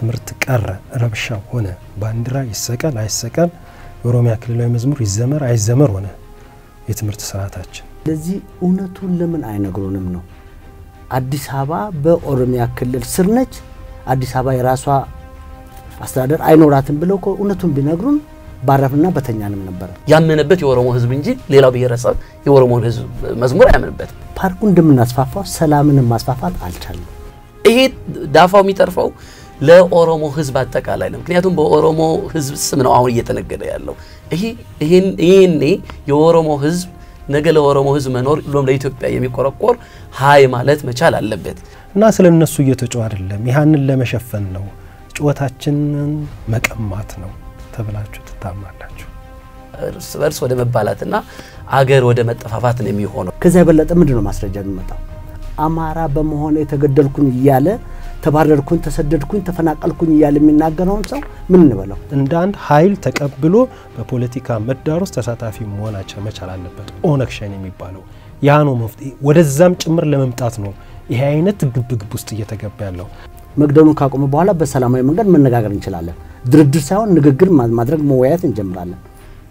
ትምህርት ቀረ፣ ረብሻ ሆነ፣ ባንዲራ ይሰቀል አይሰቀል፣ የኦሮሚያ ክልላዊ መዝሙር ይዘመር አይዘመር ሆነ የትምህርት ስርዓታችን። ለዚህ እውነቱን ለምን አይነግሩንም ነው? አዲስ አበባ በኦሮሚያ ክልል ስር ነች። አዲስ አበባ የራሷ አስተዳደር አይኖራትም ብለው እኮ እውነቱን ቢነግሩን ባረፍና በተኛንም ነበረ። ያመነበት የኦሮሞ ህዝብ እንጂ ሌላው ብሔረሰብ የኦሮሞን ህዝብ መዝሙር አያምንበትም። ፓርኩ እንደምናስፋፋው ሰላምንም ማስፋፋት አልቻለም። ይሄ ዳፋው የሚተርፈው ለኦሮሞ ህዝብ አጠቃላይ ነው። ምክንያቱም በኦሮሞ ህዝብ ስም ነው አሁን እየተነገደ ያለው። ይሄኔ የኦሮሞ ህዝብ ነገ ለኦሮሞ ህዝብ መኖር ብሎም ለኢትዮጵያ የሚቆረቆር ሀይ ማለት መቻል አለበት እና ስለ እነሱ እየተጮህ አይደለም፣ ያህንን ለመሸፈን ነው፣ ጩኸታችንን መቀማት ነው ተብላችሁ ትታማላችሁ። እርስ በርስ ወደ መባላትና አገር ወደ መጠፋፋት ነው የሚሆነው። ከዚያ የበለጠ ምንድን ነው ማስረጃ የሚመጣው? አማራ በመሆነ የተገደልኩኝ እያለ ተባረርኩኝ፣ ተሰደድኩኝ፣ ተፈናቀልኩኝ እያለ የሚናገረውን ሰው ምን እንበለው? እንደ አንድ ኃይል ተቀብሎ በፖለቲካ ምህዳር ውስጥ ተሳታፊ መሆናቸው መቻል አለበት። ኦነግ ሸኔ የሚባለው ያ ነው መፍትሄ። ወደዛም ጭምር ለመምጣት ነው ይሄ አይነት ግብግብ ውስጥ እየተገባ ያለው። መግደሉን ካቆመ በኋላ በሰላማዊ መንገድ መነጋገር እንችላለን። ድርድር ሳይሆን ንግግር ማድረግ መወያየት እንጀምራለን።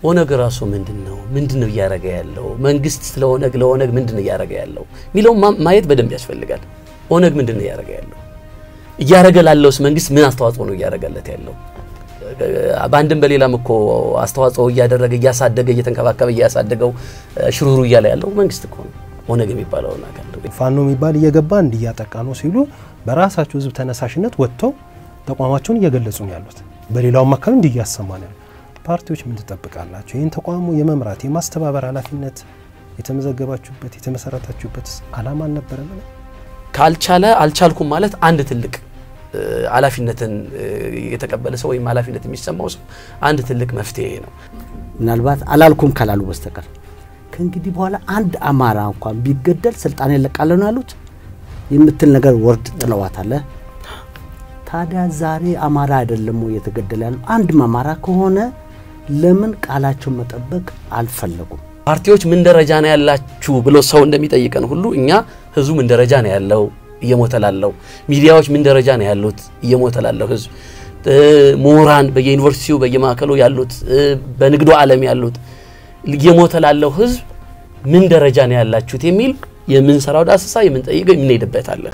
ኦነግ ራሱ ምንድን ነው ምንድን ነው እያደረገ ያለው? መንግስት ስለ ኦነግ ለኦነግ ምንድን ነው እያደረገ ያለው የሚለው ማየት በደንብ ያስፈልጋል። ኦነግ ምንድን ነው እያደረገ ያለው? እያደረገ ላለውስ መንግስት ምን አስተዋጽኦ ነው እያደረገለት ያለው? በአንድም በሌላም እኮ አስተዋጽኦ እያደረገ እያሳደገ እየተንከባከበ እያሳደገው ሽሩሩ እያለ ያለው መንግስት እኮ ነው። ኦነግ የሚባለው አካል ፋኖ የሚባል እየገባ እንዲያጠቃ ነው ሲሉ በራሳቸው ህዝብ ተነሳሽነት ወጥተው ተቋማቸውን እየገለጹ ነው ያሉት። በሌላውም አካባቢ እንዲህ እያሰማ ነው። ፓርቲዎች ምን ትጠብቃላቸው? ይህን ተቋሙ የመምራት የማስተባበር ኃላፊነት የተመዘገባችሁበት የተመሰረታችሁበት አላማ አልነበረም? ካልቻለ አልቻልኩም ማለት አንድ ትልቅ ኃላፊነትን የተቀበለ ሰው ወይም ኃላፊነት የሚሰማው ሰው አንድ ትልቅ መፍትሄ ነው። ምናልባት አላልኩም ካላሉ በስተቀር ከእንግዲህ በኋላ አንድ አማራ እንኳን ቢገደል ስልጣን የለቃለሁ ነው ያሉት የምትል ነገር ወርድ ጥለዋታለ። ታዲያ ዛሬ አማራ አይደለም ወይ የተገደለ ያለው? አንድም አማራ ከሆነ ለምን ቃላቸውን መጠበቅ አልፈለጉም? ፓርቲዎች ምን ደረጃ ነው ያላችሁ ብሎ ሰው እንደሚጠይቀን ሁሉ እኛ ህዝቡ ምን ደረጃ ነው ያለው እየሞተ ላለው፣ ሚዲያዎች ምን ደረጃ ነው ያሉት እየሞተ ላለው ህዝብ፣ ምሁራን በየዩኒቨርሲቲው በየማዕከሉ ያሉት፣ በንግዱ ዓለም ያሉት እየሞተ ላለው ህዝብ ምን ደረጃ ነው ያላችሁት የሚል የምንሰራው ዳሰሳ የምንጠይቀው የምንሄድበታለን።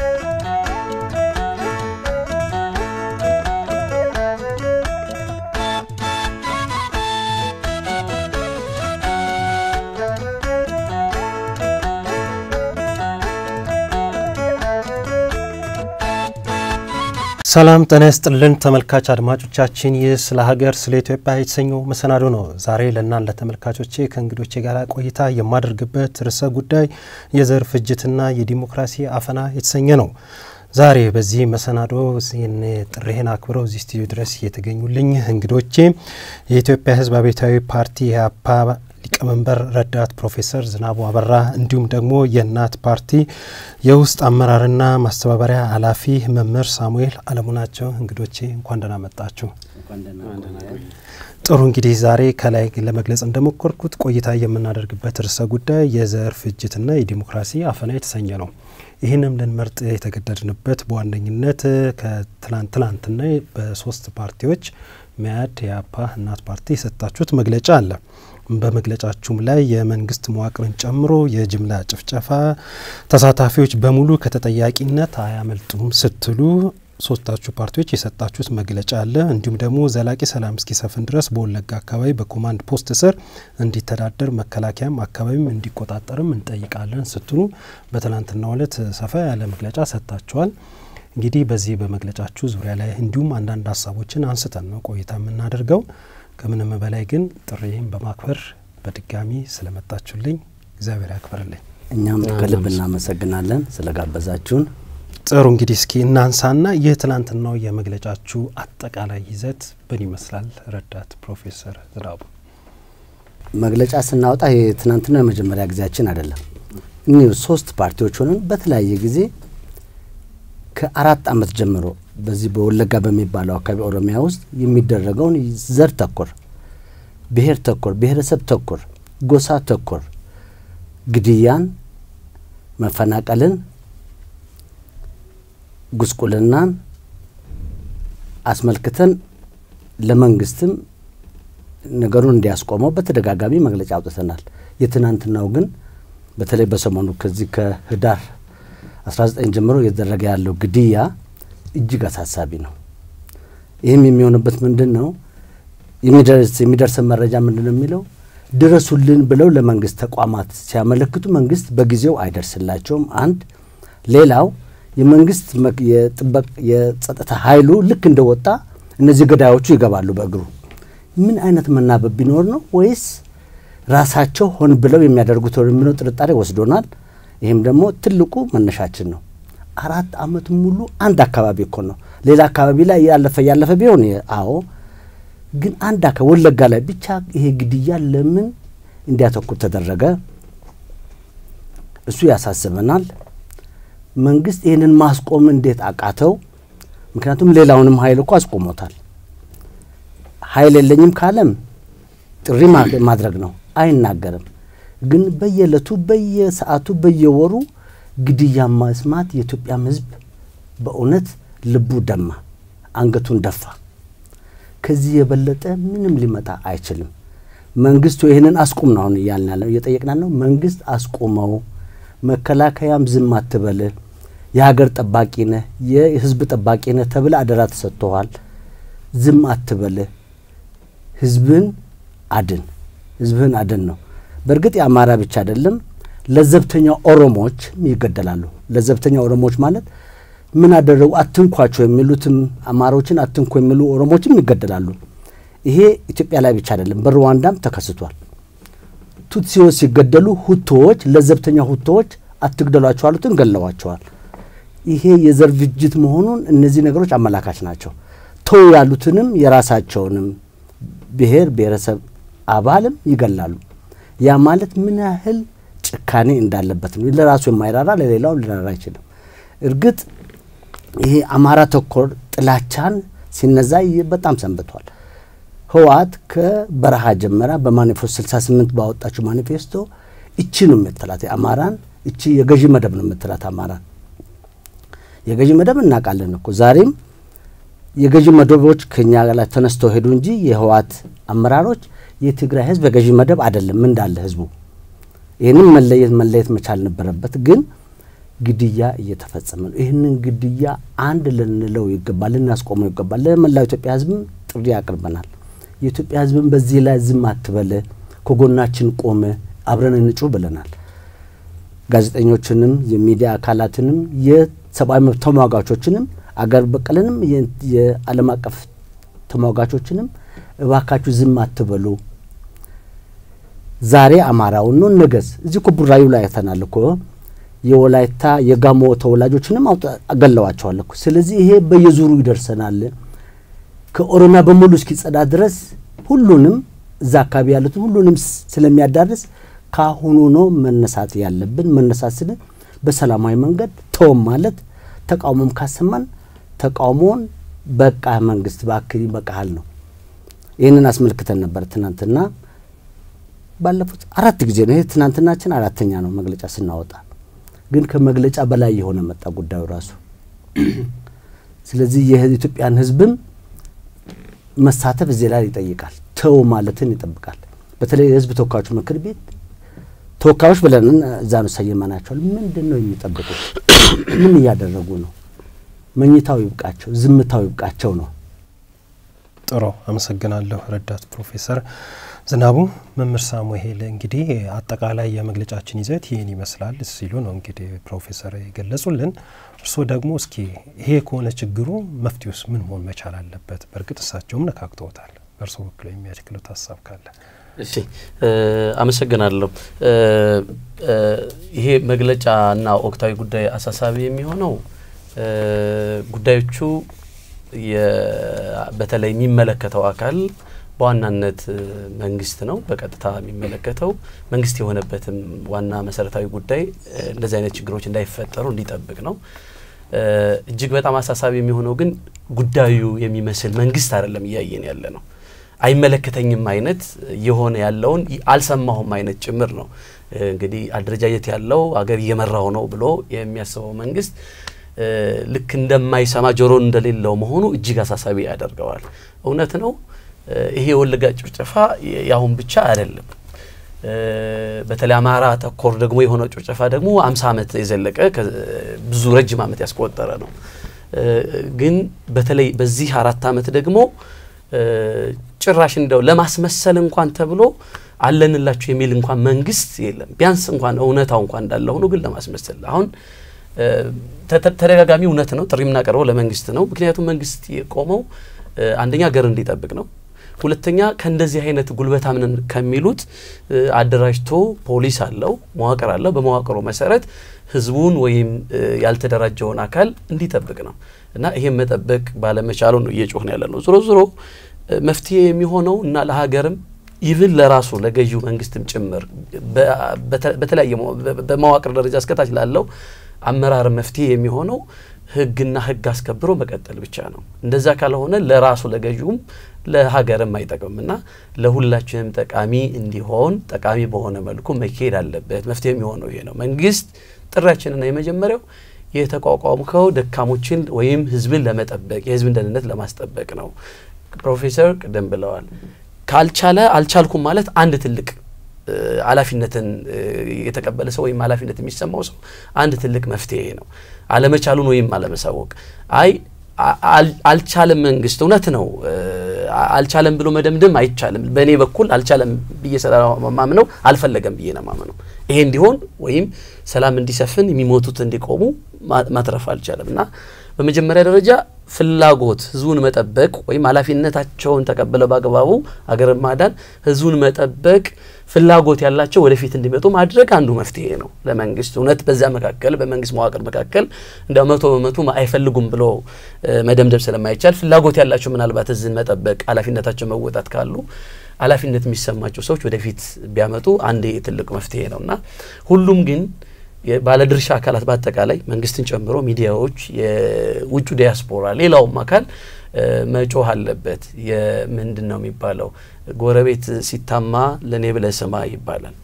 ሰላም ጤና ይስጥልን ተመልካች አድማጮቻችን፣ ይህ ስለ ሀገር ስለ ኢትዮጵያ የተሰኘው መሰናዶ ነው። ዛሬ ለእናን ለተመልካቾቼ ከእንግዶቼ ጋር ቆይታ የማደርግበት ርዕሰ ጉዳይ የዘር ፍጅትና የዲሞክራሲ አፈና የተሰኘ ነው። ዛሬ በዚህ መሰናዶ ጥሬን አክብረው እዚህ ስቱዲዮ ድረስ የተገኙልኝ እንግዶቼ የኢትዮጵያ ሕዝብ አብዮታዊ ፓርቲ ኢህአፓ ሊቀመንበር ረዳት ፕሮፌሰር ዝናቡ አበራ እንዲሁም ደግሞ የእናት ፓርቲ የውስጥ አመራርና ማስተባበሪያ ኃላፊ መምህር ሳሙኤል አለሙ ናቸው። እንግዶቼ እንኳን ደህና መጣችሁ። ጥሩ እንግዲህ ዛሬ ከላይ ለመግለጽ እንደሞከርኩት ቆይታ የምናደርግበት ርዕሰ ጉዳይ የዘር ፍጅትና የዲሞክራሲ አፈና የተሰኘ ነው። ይህንም ልንመርጥ የተገደድንበት በዋነኝነት ከትላንት ትላንትና በሶስት ፓርቲዎች መያድ፣ ኢህአፓ፣ እናት ፓርቲ የሰጣችሁት መግለጫ አለ። በመግለጫችሁም ላይ የመንግስት መዋቅርን ጨምሮ የጅምላ ጭፍጨፋ ተሳታፊዎች በሙሉ ከተጠያቂነት አያመልጡም ስትሉ ሶስታችሁ ፓርቲዎች የሰጣችሁት መግለጫ አለ። እንዲሁም ደግሞ ዘላቂ ሰላም እስኪሰፍን ድረስ በወለጋ አካባቢ በኮማንድ ፖስት ስር እንዲተዳደር መከላከያም አካባቢም እንዲቆጣጠርም እንጠይቃለን ስትሉ በትላንትናው ዕለት ሰፋ ያለ መግለጫ ሰጥታችኋል። እንግዲህ በዚህ በመግለጫችሁ ዙሪያ ላይ እንዲሁም አንዳንድ ሀሳቦችን አንስተን ነው ቆይታ የምናደርገው። ከምንም በላይ ግን ጥሪም በማክበር በድጋሚ ስለመጣችሁልኝ እግዚአብሔር ያክብርልኝ። እኛም ከልብ እናመሰግናለን ስለጋበዛችሁን። ጥሩ እንግዲህ እስኪ እናንሳና ይህ ትላንትናው የመግለጫችሁ አጠቃላይ ይዘት ምን ይመስላል? ረዳት ፕሮፌሰር ዝናቡ። መግለጫ ስናወጣ የትናንትና የመጀመሪያ ጊዜያችን አይደለም። እኒሁ ሶስት ፓርቲዎች ሆነን በተለያየ ጊዜ ከአራት ዓመት ጀምሮ በዚህ በወለጋ በሚባለው አካባቢ ኦሮሚያ ውስጥ የሚደረገውን ዘር ተኮር፣ ብሔር ተኮር፣ ብሔረሰብ ተኮር፣ ጎሳ ተኮር ግድያን፣ መፈናቀልን፣ ጉስቁልናን፣ አስመልክተን ለመንግስትም ነገሩን እንዲያስቆመው በተደጋጋሚ መግለጫ አውጥተናል። የትናንትናው ግን በተለይ በሰሞኑ ከዚህ ከህዳር 19 ጀምሮ እየተደረገ ያለው ግድያ እጅግ አሳሳቢ ነው። ይህም የሚሆንበት ምንድን ነው? የሚደርሰን መረጃ ምንድን ነው የሚለው ድረሱልን ብለው ለመንግስት ተቋማት ሲያመለክቱ መንግስት በጊዜው አይደርስላቸውም። አንድ ሌላው የመንግስት የጸጥታ ኃይሉ ልክ እንደወጣ እነዚህ ገዳዮቹ ይገባሉ በእግሩ። ምን አይነት መናበብ ቢኖር ነው? ወይስ ራሳቸው ሆን ብለው የሚያደርጉት የሚለው ጥርጣሬ ወስዶናል። ይህም ደግሞ ትልቁ መነሻችን ነው። አራት አመት ሙሉ አንድ አካባቢ እኮ ነው። ሌላ አካባቢ ላይ ያለፈ ያለፈ ቢሆን አዎ፣ ግን አንድ አካባቢ ወለጋ ላይ ብቻ ይሄ ግድያ ለምን እንዲያተኩር ተደረገ? እሱ ያሳስበናል። መንግስት ይህንን ማስቆም እንዴት አቃተው? ምክንያቱም ሌላውንም ኃይል እኮ አስቆሞታል። ኃይል የለኝም ካለም ጥሪ ማድረግ ነው፣ አይናገርም። ግን በየዕለቱ በየሰዓቱ፣ በየወሩ ግድያ መስማት የኢትዮጵያም ሕዝብ በእውነት ልቡ ደማ፣ አንገቱን ደፋ። ከዚህ የበለጠ ምንም ሊመጣ አይችልም። መንግስቱ ይህንን አስቁም ነው አሁን እያልን ያለው እየጠየቅና ነው። መንግስት አስቁመው፣ መከላከያም ዝም አትበል፣ የሀገር ጠባቂ ነህ፣ የህዝብ ጠባቂ ነህ ተብለ አደራ ተሰጥቶሃል። ዝም አትበል፣ ህዝብን አድን፣ ህዝብህን አድን ነው። በእርግጥ የአማራ ብቻ አይደለም፣ ለዘብተኛ ኦሮሞዎች ይገደላሉ። ለዘብተኛ ኦሮሞዎች ማለት ምን አደረጉ አትንኳቸው የሚሉትም አማሮችን አትንኩ የሚሉ ኦሮሞዎችም ይገደላሉ። ይሄ ኢትዮጵያ ላይ ብቻ አይደለም፣ በሩዋንዳም ተከስቷል። ቱትሲዎች ሲገደሉ ሁቶዎች ለዘብተኛ ሁቶዎች አትግደሏቸው አሉትን ገለዋቸዋል። ይሄ የዘር ፍጅት መሆኑን እነዚህ ነገሮች አመላካች ናቸው። ተው ያሉትንም የራሳቸውንም ብሔር ብሔረሰብ አባልም ይገላሉ። ያ ማለት ምን ያህል ጭካኔ እንዳለበት ነው። ለራሱ የማይራራ ለሌላው ሊራራ አይችልም። እርግጥ ይሄ አማራ ተኮር ጥላቻን ሲነዛ በጣም ሰንብቷል። ህወሓት ከበረሃ ጀመራ በማኒፌስቶ 68 ባወጣችው ማኒፌስቶ እቺ ነው የምትላት አማራን እቺ የገዢ መደብ ነው የምትላት አማራን። የገዢ መደብ እናውቃለን እኮ ዛሬም የገዢ መደቦች ከኛ ላይ ተነስተው ሄዱ እንጂ የህወሓት አመራሮች የትግራይ ህዝብ የገዢ መደብ አይደለም እንዳለ ህዝቡ ይህንም መለየት መለየት መቻል ነበረበት። ግን ግድያ እየተፈጸመ ነው። ይህንን ግድያ አንድ ልንለው ይገባል፣ ልናስቆመው ይገባል። ለመላው ኢትዮጵያ ህዝብም ጥሪ ያቅርበናል። የኢትዮጵያ ህዝብም በዚህ ላይ ዝም አትበለ፣ ከጎናችን ቆመ፣ አብረን እንጩህ ብለናል። ጋዜጠኞችንም የሚዲያ አካላትንም የሰብአዊ መብት ተሟጋቾችንም አገር በቀልንም የዓለም አቀፍ ተሟጋቾችንም እባካችሁ ዝም አትበሉ። ዛሬ አማራውን ነው ነገዝ እዚህ እኮ ቡራዩ ላይ አይተናል እኮ የወላይታ የጋሞ ተወላጆችንም አገለዋቸዋል እኮ። ስለዚህ ይሄ በየዙሩ ይደርሰናል። ከኦሮሚያ በሙሉ እስኪጸዳ ድረስ ሁሉንም እዛ አካባቢ ያሉትን ሁሉንም ስለሚያዳርስ ካሁኑ ነው መነሳት ያለብን። መነሳት ስለ በሰላማዊ መንገድ ተውም ማለት ተቃውሞም ካሰማን ተቃውሞውን በቃ መንግስት በአክሪ በቃል ነው። ይህንን አስመልክተን ነበር ትናንትና ባለፉት አራት ጊዜ ነው። ይሄ ትናንትናችን አራተኛ ነው መግለጫ ስናወጣ፣ ግን ከመግለጫ በላይ የሆነ መጣ ጉዳዩ ራሱ። ስለዚህ የኢትዮጵያን ሕዝብም መሳተፍ እዚህ ላይ ይጠይቃል። ተው ማለትን ይጠብቃል። በተለይ የህዝብ ተወካዮች ምክር ቤት ተወካዮች ብለን እዛ ነው ሰየመናቸዋል። ምንድን ነው የሚጠብቁት? ምን እያደረጉ ነው? መኝታው ይብቃቸው፣ ዝምታው ይብቃቸው ነው። ጥሩ አመሰግናለሁ ረዳት ፕሮፌሰር ዝናቡ። መምህር ሳሙኤል እንግዲህ አጠቃላይ የመግለጫችን ይዘት ይህን ይመስላል ሲሉ ነው እንግዲህ ፕሮፌሰር የገለጹልን። እርስዎ ደግሞ እስኪ ይሄ ከሆነ ችግሩ መፍትሄውስ ምን መሆን መቻል አለበት? በእርግጥ እሳቸውም ነካክተውታል። በእርስዎ በኩል የሚያክሉት ሀሳብ ካለ? እሺ አመሰግናለሁ። ይሄ መግለጫና ወቅታዊ ጉዳይ አሳሳቢ የሚሆነው ጉዳዮቹ በተለይ የሚመለከተው አካል በዋናነት መንግስት ነው። በቀጥታ የሚመለከተው መንግስት የሆነበትም ዋና መሰረታዊ ጉዳይ እንደዚህ አይነት ችግሮች እንዳይፈጠሩ እንዲጠብቅ ነው። እጅግ በጣም አሳሳቢ የሚሆነው ግን ጉዳዩ የሚመስል መንግስት አይደለም እያየን ያለ ነው። አይመለከተኝም አይነት የሆነ ያለውን አልሰማሁም አይነት ጭምር ነው። እንግዲህ አደረጃጀት ያለው አገር እየመራው ነው ብሎ የሚያስበው መንግስት ልክ እንደማይሰማ ጆሮ እንደሌለው መሆኑ እጅግ አሳሳቢ ያደርገዋል። እውነት ነው። ይሄ የወለጋ ጭፍጨፋ የአሁን ብቻ አይደለም። በተለይ አማራ ተኮር ደግሞ የሆነው ጭፍጨፋ ደግሞ አምሳ ዓመት የዘለቀ ብዙ ረጅም ዓመት ያስቆጠረ ነው። ግን በተለይ በዚህ አራት ዓመት ደግሞ ጭራሽ እንደው ለማስመሰል እንኳን ተብሎ አለንላችሁ የሚል እንኳን መንግስት የለም። ቢያንስ እንኳን እውነታው እንኳን እንዳለ ሆኖ ግን ለማስመሰል አሁን ተደጋጋሚ እውነት ነው ጥሪ የምናቀርበው ለመንግስት ነው። ምክንያቱም መንግስት የቆመው አንደኛ ሀገር እንዲጠብቅ ነው። ሁለተኛ ከእንደዚህ አይነት ጉልበታምን ከሚሉት አደራጅቶ ፖሊስ አለው፣ መዋቅር አለው። በመዋቅሩ መሰረት ህዝቡን ወይም ያልተደራጀውን አካል እንዲጠብቅ ነው እና ይሄን መጠበቅ ባለመቻሉ ነው እየጮህን ያለ ነው። ዞሮ ዞሮ መፍትሄ የሚሆነው እና ለሀገርም ይብን ለራሱ ለገዢው መንግስትም ጭምር በተለያየ በመዋቅር ደረጃ እስከታች ላለው አመራር መፍትሄ የሚሆነው ህግና ህግ አስከብሮ መቀጠል ብቻ ነው። እንደዛ ካልሆነ ለራሱ ለገዢውም ለሀገርም አይጠቅምም እና ለሁላችንም ጠቃሚ እንዲሆን ጠቃሚ በሆነ መልኩ መካሄድ አለበት። መፍትሄ የሚሆነው ይሄ ነው። መንግስት ጥሪያችንና የመጀመሪያው የተቋቋምከው ደካሞችን ወይም ህዝብን ለመጠበቅ የህዝብን ደህንነት ለማስጠበቅ ነው። ፕሮፌሰር ቅድም ብለዋል። ካልቻለ አልቻልኩም ማለት አንድ ትልቅ ኃላፊነትን የተቀበለ ሰው ወይም ኃላፊነት የሚሰማው ሰው አንድ ትልቅ መፍትሄ ነው። አለመቻሉን ወይም አለመሳወቅ አይ አልቻለም መንግስት እውነት ነው አልቻለም ብሎ መደምደም አይቻልም። በእኔ በኩል አልቻለም ብዬ ስለማምነው አልፈለገም ብዬ ነው ማምነው። ይሄ እንዲሆን ወይም ሰላም እንዲሰፍን የሚሞቱት እንዲቆሙ ማትረፍ አልቻለም እና በመጀመሪያ ደረጃ ፍላጎት ህዝቡን መጠበቅ ወይም ኃላፊነታቸውን ተቀብለው በአግባቡ ሀገርን ማዳን ህዝቡን መጠበቅ ፍላጎት ያላቸው ወደፊት እንዲመጡ ማድረግ አንዱ መፍትሄ ነው ለመንግስት። እውነት በዚያ መካከል በመንግስት መዋቅር መካከል እንደ መቶ በመቶ አይፈልጉም ብሎ መደምደም ስለማይቻል ፍላጎት ያላቸው ምናልባት ህዝብን መጠበቅ ኃላፊነታቸው መወጣት ካሉ ኃላፊነት የሚሰማቸው ሰዎች ወደፊት ቢያመጡ አንድ ትልቅ መፍትሄ ነው እና ሁሉም ግን ባለድርሻ አካላት በአጠቃላይ መንግስትን ጨምሮ ሚዲያዎች፣ የውጩ ዲያስፖራ፣ ሌላውም አካል መጮህ አለበት። የምንድን ነው የሚባለው? ጎረቤት ሲታማ ለእኔ ብለህ ስማ ይባላል።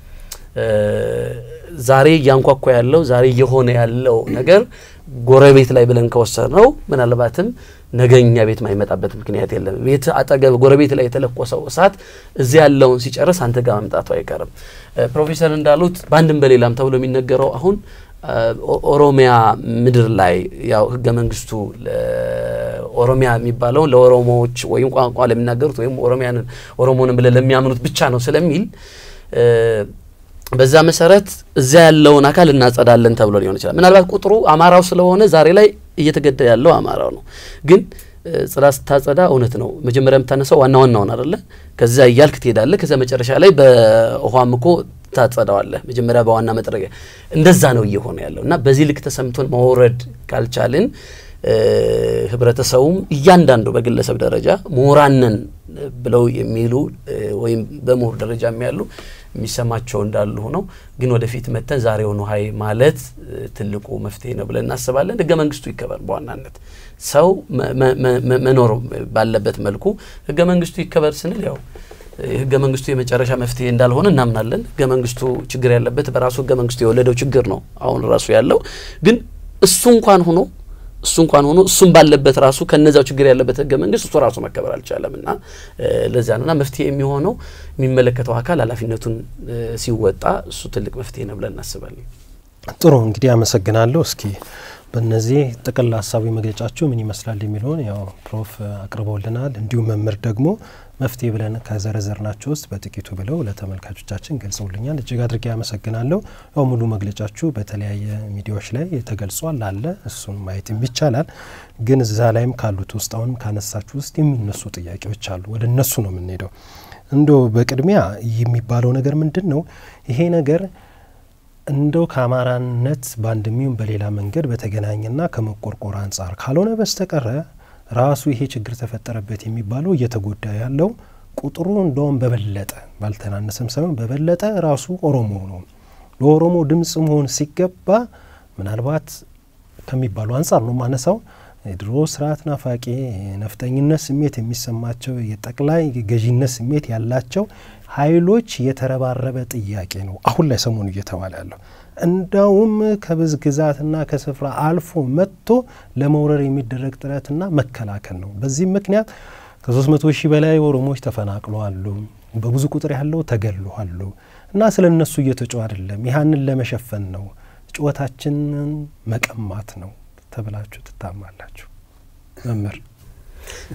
ዛሬ እያንኳኳ ያለው ዛሬ እየሆነ ያለው ነገር ጎረቤት ላይ ብለን ከወሰድ ነው ምናልባትም ነገ እኛ ቤት ማይመጣበት ምክንያት የለም። ቤት አጠገብ ጎረቤት ላይ የተለኮሰው እሳት እዚህ ያለውን ሲጨርስ አንተ ጋር መምጣቱ አይቀርም። ፕሮፌሰር እንዳሉት በአንድም በሌላም ተብሎ የሚነገረው አሁን ኦሮሚያ ምድር ላይ ያው ህገ መንግስቱ ኦሮሚያ የሚባለውን ለኦሮሞዎች ወይም ቋንቋ ለሚናገሩት ወይም ኦሮሚያንን ኦሮሞንን ብለን ለሚያምኑት ብቻ ነው ስለሚል በዛ መሰረት እዚያ ያለውን አካል እናጸዳለን ተብሎ ሊሆን ይችላል። ምናልባት ቁጥሩ አማራው ስለሆነ ዛሬ ላይ እየተገደለ ያለው አማራው ነው። ግን ጽዳት ስታጸዳ እውነት ነው መጀመሪያ የምታነሳው ዋና ዋናውን አይደለ? ከዚያ እያልክ ትሄዳለህ። ከዚያ መጨረሻ ላይ በውሃም እኮ ታጸዳዋለህ። መጀመሪያ በዋና መጥረጊያ እንደዛ ነው እየሆነ ያለው እና በዚህ ልክ ተሰምቶን መውረድ ካልቻልን ህብረተሰቡም እያንዳንዱ በግለሰብ ደረጃ ምሁራንን ብለው የሚሉ ወይም በምሁር ደረጃ የሚያሉ የሚሰማቸው እንዳሉ ሆነው ግን ወደፊት መተን ዛሬውኑ ሀይ ማለት ትልቁ መፍትሄ ነው ብለን እናስባለን። ህገ መንግስቱ ይከበር። በዋናነት ሰው መኖር ባለበት መልኩ ህገ መንግስቱ ይከበር ስንል ያው ህገ መንግስቱ የመጨረሻ መፍትሄ እንዳልሆነ እናምናለን። ህገ መንግስቱ ችግር ያለበት በራሱ ህገ መንግስቱ የወለደው ችግር ነው አሁን ራሱ ያለው ግን እሱ እንኳን ሆኖ እሱ እንኳን ሆኖ እሱም ባለበት ራሱ ከነዛው ችግር ያለበት ህገ መንግስት እሱ ራሱ መከበር አልቻለም እና ለዚያ ነውና መፍትሄ የሚሆነው የሚመለከተው አካል ኃላፊነቱን ሲወጣ እሱ ትልቅ መፍትሄ ነው ብለን እናስባለን። ጥሩ እንግዲህ አመሰግናለሁ። እስኪ በእነዚህ ጥቅል ሀሳቢ መግለጫችሁ ምን ይመስላል የሚለውን ያው ፕሮፍ አቅርበውልናል። እንዲሁም መምህር ደግሞ መፍትሄ ብለን ከዘረዘርናቸው ውስጥ በጥቂቱ ብለው ለተመልካቾቻችን ገልጸውልኛል። እጅግ አድርጌ ያመሰግናለሁ። ያው ሙሉ መግለጫችሁ በተለያየ ሚዲያዎች ላይ ተገልጿል አለ እሱን ማየትም ይቻላል። ግን እዛ ላይም ካሉት ውስጥ አሁንም ካነሳችሁ ውስጥ የሚነሱ ጥያቄዎች አሉ። ወደ እነሱ ነው የምንሄደው። እንዶ በቅድሚያ የሚባለው ነገር ምንድን ነው ይሄ ነገር እንደው ከአማራነት በአንድም ይሁን በሌላ መንገድ በተገናኘና ከመቆርቆር አንጻር ካልሆነ በስተቀረ ራሱ ይሄ ችግር ተፈጠረበት የሚባለው እየተጎዳ ያለው ቁጥሩ እንደውም በበለጠ ባልተናነሰም ሰሞን በበለጠ ራሱ ኦሮሞ ነው። ለኦሮሞ ድምጽ መሆን ሲገባ ምናልባት ከሚባሉ አንጻር ነው ማነሳው የድሮ ስርዓት ናፋቂ የነፍጠኝነት ስሜት የሚሰማቸው የጠቅላይ ገዢነት ስሜት ያላቸው ኃይሎች የተረባረበ ጥያቄ ነው አሁን ላይ ሰሞኑ እየተባለ ያለው እንዳውም ከብዝ ግዛትና ከስፍራ አልፎ መጥቶ ለመውረር የሚደረግ ጥረትና መከላከል ነው። በዚህም ምክንያት ከሶስት መቶ ሺህ በላይ ኦሮሞዎች ተፈናቅለዋሉ። በብዙ ቁጥር ያለው ተገድለዋሉ እና ስለ እነሱ እየተጮ አይደለም። ያህንን ለመሸፈን ነው፣ ጩኸታችንን መቀማት ነው ተብላችሁ ትታማላችሁ መምህር?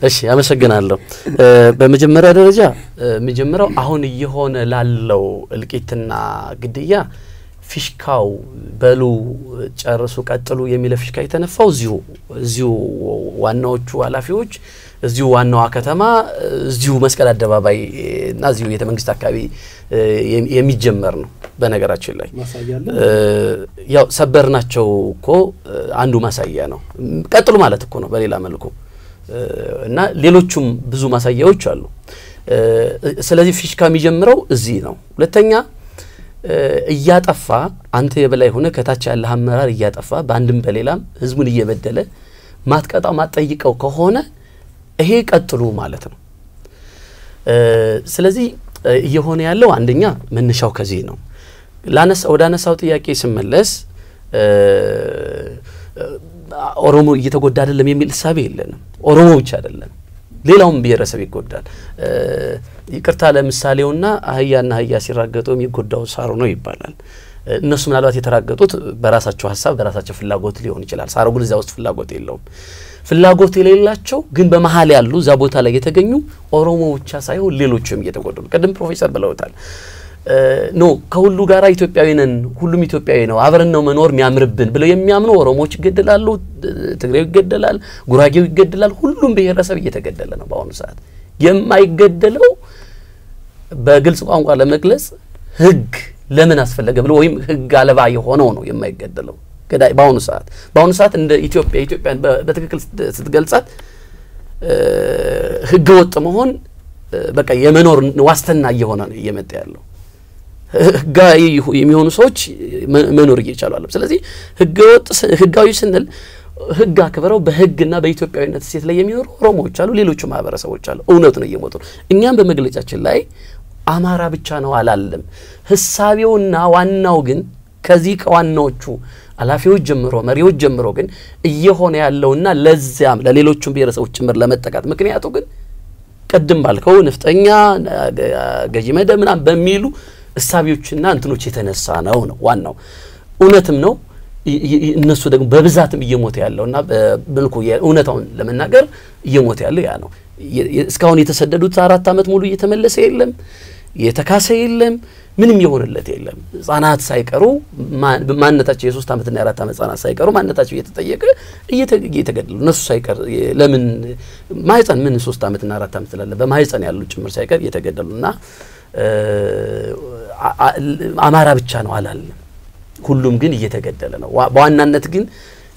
እሺ አመሰግናለሁ። በመጀመሪያ ደረጃ የሚጀምረው አሁን እየሆነ ላለው እልቂትና ግድያ ፊሽካው በሉ ጨርሱ፣ ቀጥሉ የሚለው ፊሽካ የተነፋው እዚሁ እዚሁ ዋናዎቹ ኃላፊዎች እዚሁ ዋናዋ ከተማ እዚሁ መስቀል አደባባይ እና እዚሁ ቤተ መንግስት አካባቢ የሚጀመር ነው። በነገራችን ላይ ያው ሰበር ናቸው እኮ አንዱ ማሳያ ነው። ቀጥሉ ማለት እኮ ነው በሌላ መልኩ እና ሌሎቹም ብዙ ማሳያዎች አሉ። ስለዚህ ፊሽካ የሚጀምረው እዚህ ነው። ሁለተኛ እያጠፋ አንተ የበላይ ሆነ ከታች ያለ አመራር እያጠፋ በአንድም በሌላም ህዝቡን እየበደለ ማትቀጣው ማትጠይቀው ከሆነ ይሄ ቀጥሉ ማለት ነው። ስለዚህ እየሆነ ያለው አንደኛ መነሻው ከዚህ ነው። ወደ አነሳው ጥያቄ ስመለስ ኦሮሞ እየተጎዳ አይደለም የሚል እሳቤ የለንም። ኦሮሞ ብቻ አይደለም፣ ሌላውም ብሔረሰብ ይጎዳል። ይቅርታ ለምሳሌውና አህያና አህያ ሲራገጡ የሚጎዳው ሳሩ ነው ይባላል። እነሱ ምናልባት የተራገጡት በራሳቸው ሀሳብ በራሳቸው ፍላጎት ሊሆን ይችላል። ሳሩ ግን እዚያ ውስጥ ፍላጎት የለውም። ፍላጎት የሌላቸው ግን በመሀል ያሉ እዛ ቦታ ላይ የተገኙ ኦሮሞ ብቻ ሳይሆን ሌሎችም እየተጎዱ ነው። ቅድም ፕሮፌሰር ብለውታል። no ከሁሉ ጋር ኢትዮጵያዊ ነን፣ ሁሉም ኢትዮጵያዊ ነው፣ አብረን ነው መኖር የሚያምርብን ብለው የሚያምኑ ኦሮሞዎች ይገደላሉ፣ ትግሬው ይገደላል፣ ጉራጌው ይገደላል። ሁሉም ብሔረሰብ እየተገደለ ነው በአሁኑ ሰዓት። የማይገደለው በግልጽ ቋንቋ ለመግለጽ ህግ ለምን አስፈለገ ብሎ ወይም ህግ አልባ የሆነው ነው የማይገደለው ገዳይ በአሁኑ ሰዓት በአሁኑ ሰዓት እንደ ኢትዮጵያ ኢትዮጵያን በትክክል ስትገልጻት ህገ ወጥ መሆን በቃ የመኖር ዋስትና እየሆነ ነው እየመጣ ያለው። ህጋዊ የሚሆኑ ሰዎች መኖር እየቻሉ አለም። ስለዚህ ህገወጥ ህጋዊ ስንል ህግ አክብረው በህግና በኢትዮጵያዊነት እሴት ላይ የሚኖሩ ኦሮሞዎች አሉ፣ ሌሎቹ ማህበረሰቦች አሉ። እውነቱ ነው እየሞቱ ነው። እኛም በመግለጫችን ላይ አማራ ብቻ ነው አላለም። ህሳቤውና ዋናው ግን ከዚህ ከዋናዎቹ ኃላፊዎች ጀምሮ መሪዎች ጀምሮ ግን እየሆነ ያለውና ለዚያም ለሌሎቹም ብሔረሰቦች ጭምር ለመጠቃት ምክንያቱ ግን ቅድም ባልከው ንፍጠኛ ገዢ መደብ ምናምን በሚሉ እሳቢዎችና እንትኖች የተነሳ ነው ነው ዋናው እውነትም ነው። እነሱ ደግሞ በብዛትም እየሞተ ያለውና በመልኩ እውነታውን ለመናገር እየሞተ ያለው ያ ነው። እስካሁን የተሰደዱት አራት ዓመት ሙሉ እየተመለሰ የለም፣ የተካሰ የለም፣ ምንም የሆነለት የለም። ህጻናት ሳይቀሩ ማንነታቸው የሶስት ዓመትና የአራት ዓመት ህጻናት ሳይቀሩ ማንነታቸው እየተጠየቀ እየተገደሉ እነሱ ሳይቀር ለምን ማህፀን ምን ሶስት ዓመትና አራት ዓመት ስላለ በማህፀን ያሉ ጭምር ሳይቀር እየተገደሉ እና አማራ ብቻ ነው አላለም። ሁሉም ግን እየተገደለ ነው። በዋናነት ግን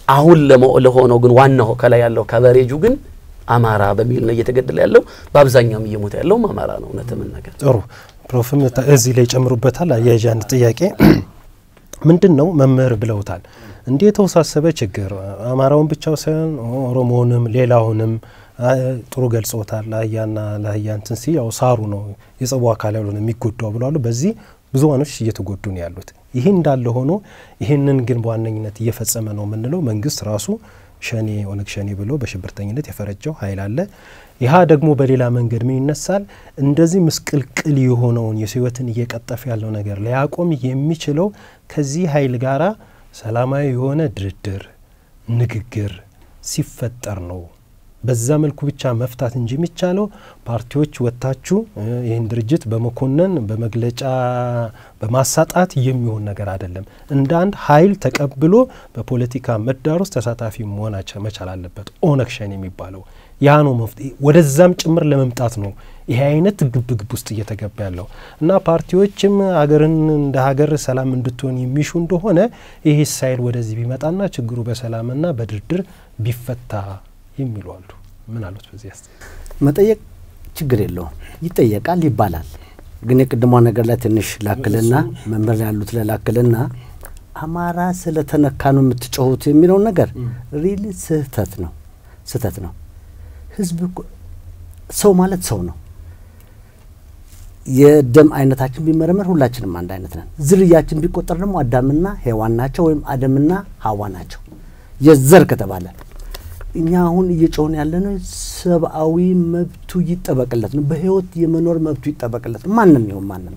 አሁን ለሆነው ግን ዋናው ከላይ ያለው ከበሬጁ ግን አማራ በሚል ነው እየተገደለ ያለው። በአብዛኛውም እየሞተ ያለውም አማራ ነው። እውነት መናገር ጥሩ ፕሮፍም እዚህ ላይ ጨምሩበታል። አያይዤ አንድ ጥያቄ ምንድን ነው መምህር ብለውታል። እንዲህ የተወሳሰበ ችግር አማራውን ብቻው ሳይሆን ኦሮሞውንም ሌላውንም ጥሩ ገልጾታል። ለአህያና ለአህያ እንትን ሲ ያው ሳሩ ነው የጸቡ አካል ነው የሚጎዳው ብለዋሉ። በዚህ ብዙሀኖች እየተጎዱ ነው ያሉት። ይህ እንዳለ ሆኖ ይህንን ግን በዋነኝነት እየፈጸመ ነው የምንለው መንግስት ራሱ ሸኔ ኦነግ ሸኔ ብሎ በሽብርተኝነት የፈረጀው ኃይል አለ። ይህ ደግሞ በሌላ መንገድ ምን ይነሳል? እንደዚህ ምስቅልቅል የሆነውን የሰው ሕይወትን እየቀጠፈ ያለው ነገር ሊያቆም የሚችለው ከዚህ ኃይል ጋራ ሰላማዊ የሆነ ድርድር፣ ንግግር ሲፈጠር ነው። በዛ መልኩ ብቻ መፍታት እንጂ የሚቻለው ፓርቲዎች ወጥታችሁ ይህን ድርጅት በመኮነን በመግለጫ በማሳጣት የሚሆን ነገር አይደለም። እንደ አንድ ኃይል ተቀብሎ በፖለቲካ ምህዳር ውስጥ ተሳታፊ መሆን መቻል አለበት። ኦነግ ሸኔ የሚባለው ያ ነው መፍትሄ። ወደዛም ጭምር ለመምጣት ነው ይሄ አይነት ግብ ግብ ውስጥ እየተገባ ያለው እና ፓርቲዎችም ሀገርን እንደ ሀገር ሰላም እንድትሆን የሚሹ እንደሆነ ይህ ሳይል ወደዚህ ቢመጣና ችግሩ በሰላምና በድርድር ቢፈታ የሚሉ አሉ። ምን አሉት? በዚህ አስ መጠየቅ ችግር የለውም ይጠየቃል ይባላል። ግን የቅድሟ ነገር ላይ ትንሽ ላክልና መምህር ያሉት ላይ ላክልና አማራ ስለተነካ ነው የምትጮሁት የሚለውን ነገር really ስህተት ነው፣ ስህተት ነው። ህዝብ ሰው ማለት ሰው ነው። የደም አይነታችን ቢመረመር ሁላችንም አንድ አይነት ነን። ዝርያችን ቢቆጠር ደግሞ አዳምና ሔዋን ናቸው ወይም አደምና ሀዋ ናቸው። የዘር ከተባለ እኛ አሁን እየጮህን ያለነው ሰብአዊ መብቱ ይጠበቅለት ነው። በህይወት የመኖር መብቱ ይጠበቅለት ነው። ማንም ይሁን ማንም።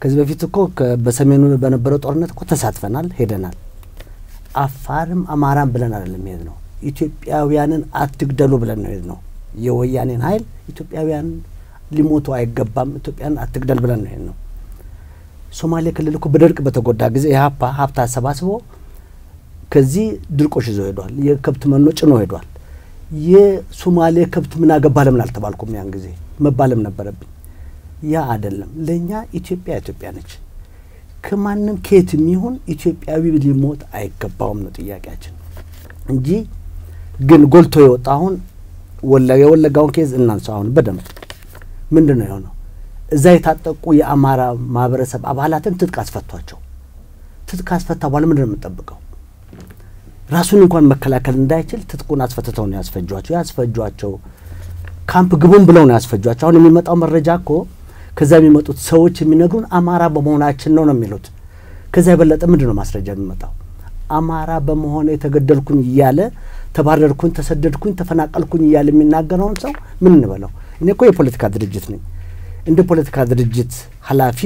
ከዚህ በፊት እኮ በሰሜኑ በነበረው ጦርነት እኮ ተሳትፈናል፣ ሄደናል። አፋርም አማራም ብለን አይደለም ሄድ ነው። ኢትዮጵያውያንን አትግደሉ ብለን ነው ሄድ ነው። የወያኔን ኃይል ኢትዮጵያውያን ሊሞቱ አይገባም፣ ኢትዮጵያን አትግደል ብለን ነው ሄድ ነው። ሶማሌ ክልል እኮ በድርቅ በተጎዳ ጊዜ የሀፓ ሀብት አሰባስቦ ከዚህ ድርቆሽ ይዞ ሄዷል። የከብት መኖ ጭኖ ሄዷል። የሶማሌ ከብት ምን አገባ ለምን አልተባልኩም? ያን ጊዜ መባለም ነበረብኝ። ያ አይደለም። ለእኛ ኢትዮጵያ ኢትዮጵያ ነች። ከማንም ከየትም ይሁን ኢትዮጵያዊ ሊሞት አይገባውም ነው ጥያቄያችን እንጂ ግን ጎልቶ የወጣ አሁን የወለጋውን ኬዝ እናንሰው። አሁን በደንብ ምንድን ነው የሆነው? እዛ የታጠቁ የአማራ ማህበረሰብ አባላትን ትጥቅ አስፈቷቸው። ትጥቅ አስፈታ በኋላ ምንድን ነው የምንጠብቀው? ራሱን እንኳን መከላከል እንዳይችል ትጥቁን አስፈትተው ነው ያስፈጇቸው። ያስፈጇቸው ካምፕ ግቡን ብለው ነው ያስፈጇቸው። አሁን የሚመጣው መረጃ እኮ ከዛ የሚመጡት ሰዎች የሚነግሩን አማራ በመሆናችን ነው ነው የሚሉት። ከዛ የበለጠ ምንድን ነው ማስረጃ የሚመጣው? አማራ በመሆነ የተገደልኩኝ እያለ ተባረርኩኝ፣ ተሰደድኩኝ፣ ተፈናቀልኩኝ እያለ የሚናገረውን ሰው ምን እንበለው? እኔ እኮ የፖለቲካ ድርጅት ነኝ። እንደ ፖለቲካ ድርጅት ኃላፊ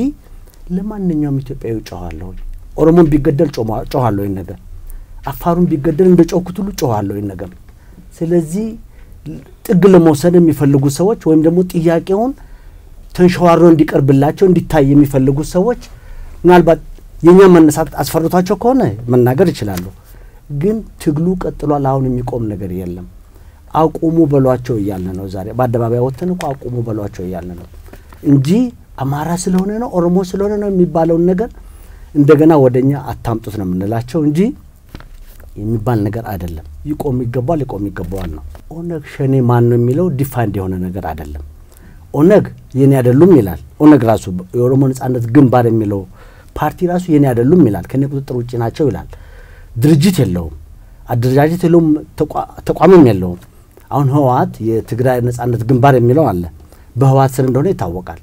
ለማንኛውም ኢትዮጵያዊ ጮኋለሁኝ። ኦሮሞን ቢገደል ጮኋለሁኝ ነገር አፋሩን ቢገደል እንደ ጮኩት ሁሉ ጮኋለሁ ነገር። ስለዚህ ጥግ ለመውሰድ የሚፈልጉ ሰዎች ወይም ደግሞ ጥያቄውን ተንሸዋሮ እንዲቀርብላቸው እንዲታይ የሚፈልጉ ሰዎች ምናልባት የእኛ መነሳት አስፈርቷቸው ከሆነ መናገር ይችላሉ። ግን ትግሉ ቀጥሏል። አሁን የሚቆም ነገር የለም። አቁሙ በሏቸው እያለ ነው። ዛሬ በአደባባይ ወጥተን እኮ አቁሙ በሏቸው እያለ ነው እንጂ አማራ ስለሆነ ነው ኦሮሞ ስለሆነ ነው የሚባለውን ነገር እንደገና ወደ እኛ አታምጡት ነው የምንላቸው እንጂ የሚባል ነገር አይደለም። ይቆም ይገባል፣ ይቆም ይገባዋል ነው። ኦነግ ሸኔ ማን ነው የሚለው defined የሆነ ነገር አይደለም። ኦነግ የኔ አይደሉም ይላል። ኦነግ ራሱ የኦሮሞ ነጻነት ግንባር የሚለው ፓርቲ ራሱ የኔ አይደሉም ይላል። ከኔ ቁጥጥር ውጭ ናቸው ይላል። ድርጅት የለውም፣ አደረጃጀት የለውም፣ ተቋምም የለውም። አሁን ህወሓት የትግራይ ነጻነት ግንባር የሚለው አለ። በህወሓት ስር እንደሆነ ይታወቃል።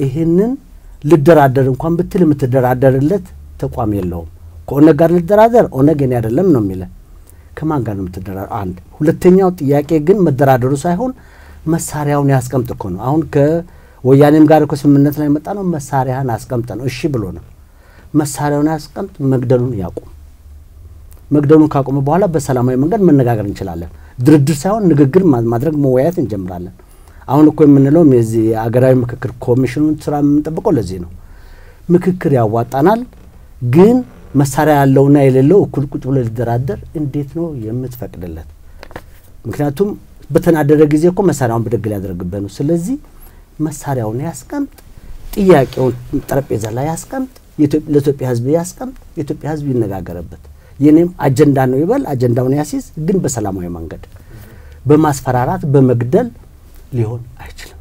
ይህንን ልደራደር እንኳን ብትል የምትደራደርለት ተቋም የለውም። ከኦነግ ጋር ልደራደር፣ ኦነግ የኔ አይደለም ነው የሚለ። ከማን ጋር ነው የምትደራደር? አንድ ሁለተኛው ጥያቄ ግን መደራደሩ ሳይሆን መሳሪያውን ያስቀምጥ እኮ ነው። አሁን ከወያኔም ጋር እኮ ስምምነት ላይ የመጣ ነው። መሳሪያህን አስቀምጠ ነው እሺ ብሎ ነው። መሳሪያውን ያስቀምጥ፣ መግደሉን ያቁም። መግደሉን ካቆመ በኋላ በሰላማዊ መንገድ መነጋገር እንችላለን። ድርድር ሳይሆን ንግግር ማድረግ መወያየት እንጀምራለን። አሁን እኮ የምንለውም የዚህ የአገራዊ ምክክር ኮሚሽኑን ስራ የምንጠብቀው ለዚህ ነው። ምክክር ያዋጣናል ግን መሳሪያ ያለውና የሌለው እኩል ቁጭ ብሎ ሊደራደር እንዴት ነው የምትፈቅድለት? ምክንያቱም በተናደደ ጊዜ እኮ መሳሪያውን ብድግ ሊያደርግበት ነው። ስለዚህ መሳሪያውን ያስቀምጥ፣ ጥያቄውን ጠረጴዛ ላይ ያስቀምጥ፣ ለኢትዮጵያ ሕዝብ ያስቀምጥ፣ የኢትዮጵያ ሕዝብ ይነጋገርበት። የኔም አጀንዳ ነው ይበል፣ አጀንዳውን ያሲዝ፣ ግን በሰላማዊ መንገድ በማስፈራራት በመግደል ሊሆን አይችልም።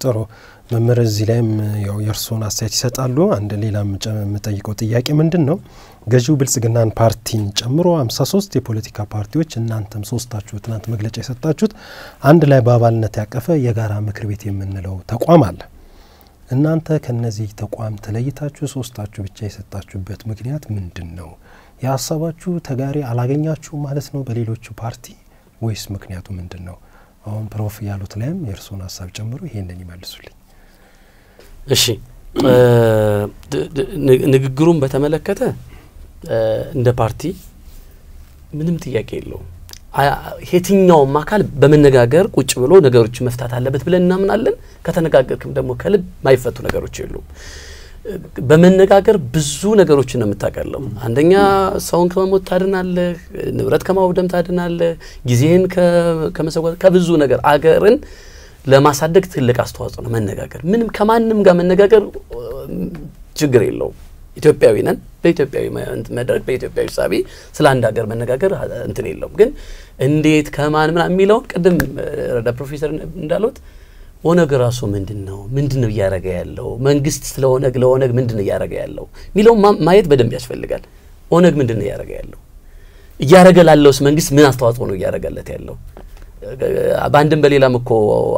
ጥሩ መምህር፣ እዚህ ላይም ያው የእርስዎን አስተያየት ይሰጣሉ። አንድ ሌላ የምጠይቀው ጥያቄ ምንድን ነው ገዢው ብልጽግናን ፓርቲን ጨምሮ ሃምሳ ሶስት የፖለቲካ ፓርቲዎች እናንተም ሶስታችሁ ትናንት መግለጫ የሰጣችሁት አንድ ላይ በአባልነት ያቀፈ የጋራ ምክር ቤት የምንለው ተቋም አለ። እናንተ ከነዚህ ተቋም ተለይታችሁ ሶስታችሁ ብቻ የሰጣችሁበት ምክንያት ምንድን ነው? የሀሳባችሁ ተጋሪ አላገኛችሁ ማለት ነው በሌሎቹ ፓርቲ ወይስ ምክንያቱ ምንድን ነው? አሁን prof ያሉት ላይም የእርስዎን ሀሳብ ጨምሮ ይሄንን ይመልሱልኝ። እሺ ንግግሩን በተመለከተ እንደ ፓርቲ ምንም ጥያቄ የለውም። የትኛውም አካል በመነጋገር ቁጭ ብሎ ነገሮች መፍታት አለበት ብለን እናምናለን። ከተነጋገርክም ደግሞ ከልብ ማይፈቱ ነገሮች የሉም። በመነጋገር ብዙ ነገሮችን ነው የምታቀለው። አንደኛ ሰውን ከመሞት ታድናለህ፣ ንብረት ከማውደም ታድናለህ፣ ጊዜህን ከመሰዋት ከብዙ ነገር አገርን ለማሳደግ ትልቅ አስተዋጽኦ ነው መነጋገር። ምንም ከማንም ጋር መነጋገር ችግር የለውም። ኢትዮጵያዊ ነን። በኢትዮጵያዊ መድረክ በኢትዮጵያዊ ሳቢ ስለ አንድ ሀገር መነጋገር እንትን የለውም። ግን እንዴት ከማን ምናምን የሚለውን ቅድም ረዳ ፕሮፌሰር እንዳሉት ኦነግ ራሱ ምንድን ነው ምንድን ነው እያደረገ ያለው መንግስት ስለ ኦነግ ለኦነግ ምንድን ነው እያደረገ ያለው የሚለውን ማየት በደንብ ያስፈልጋል። ኦነግ ምንድን ነው እያደረገ ያለው እያደረገ ላለውስ መንግስት ምን አስተዋጽኦ ነው እያደረገለት ያለው በአንድም በሌላም እኮ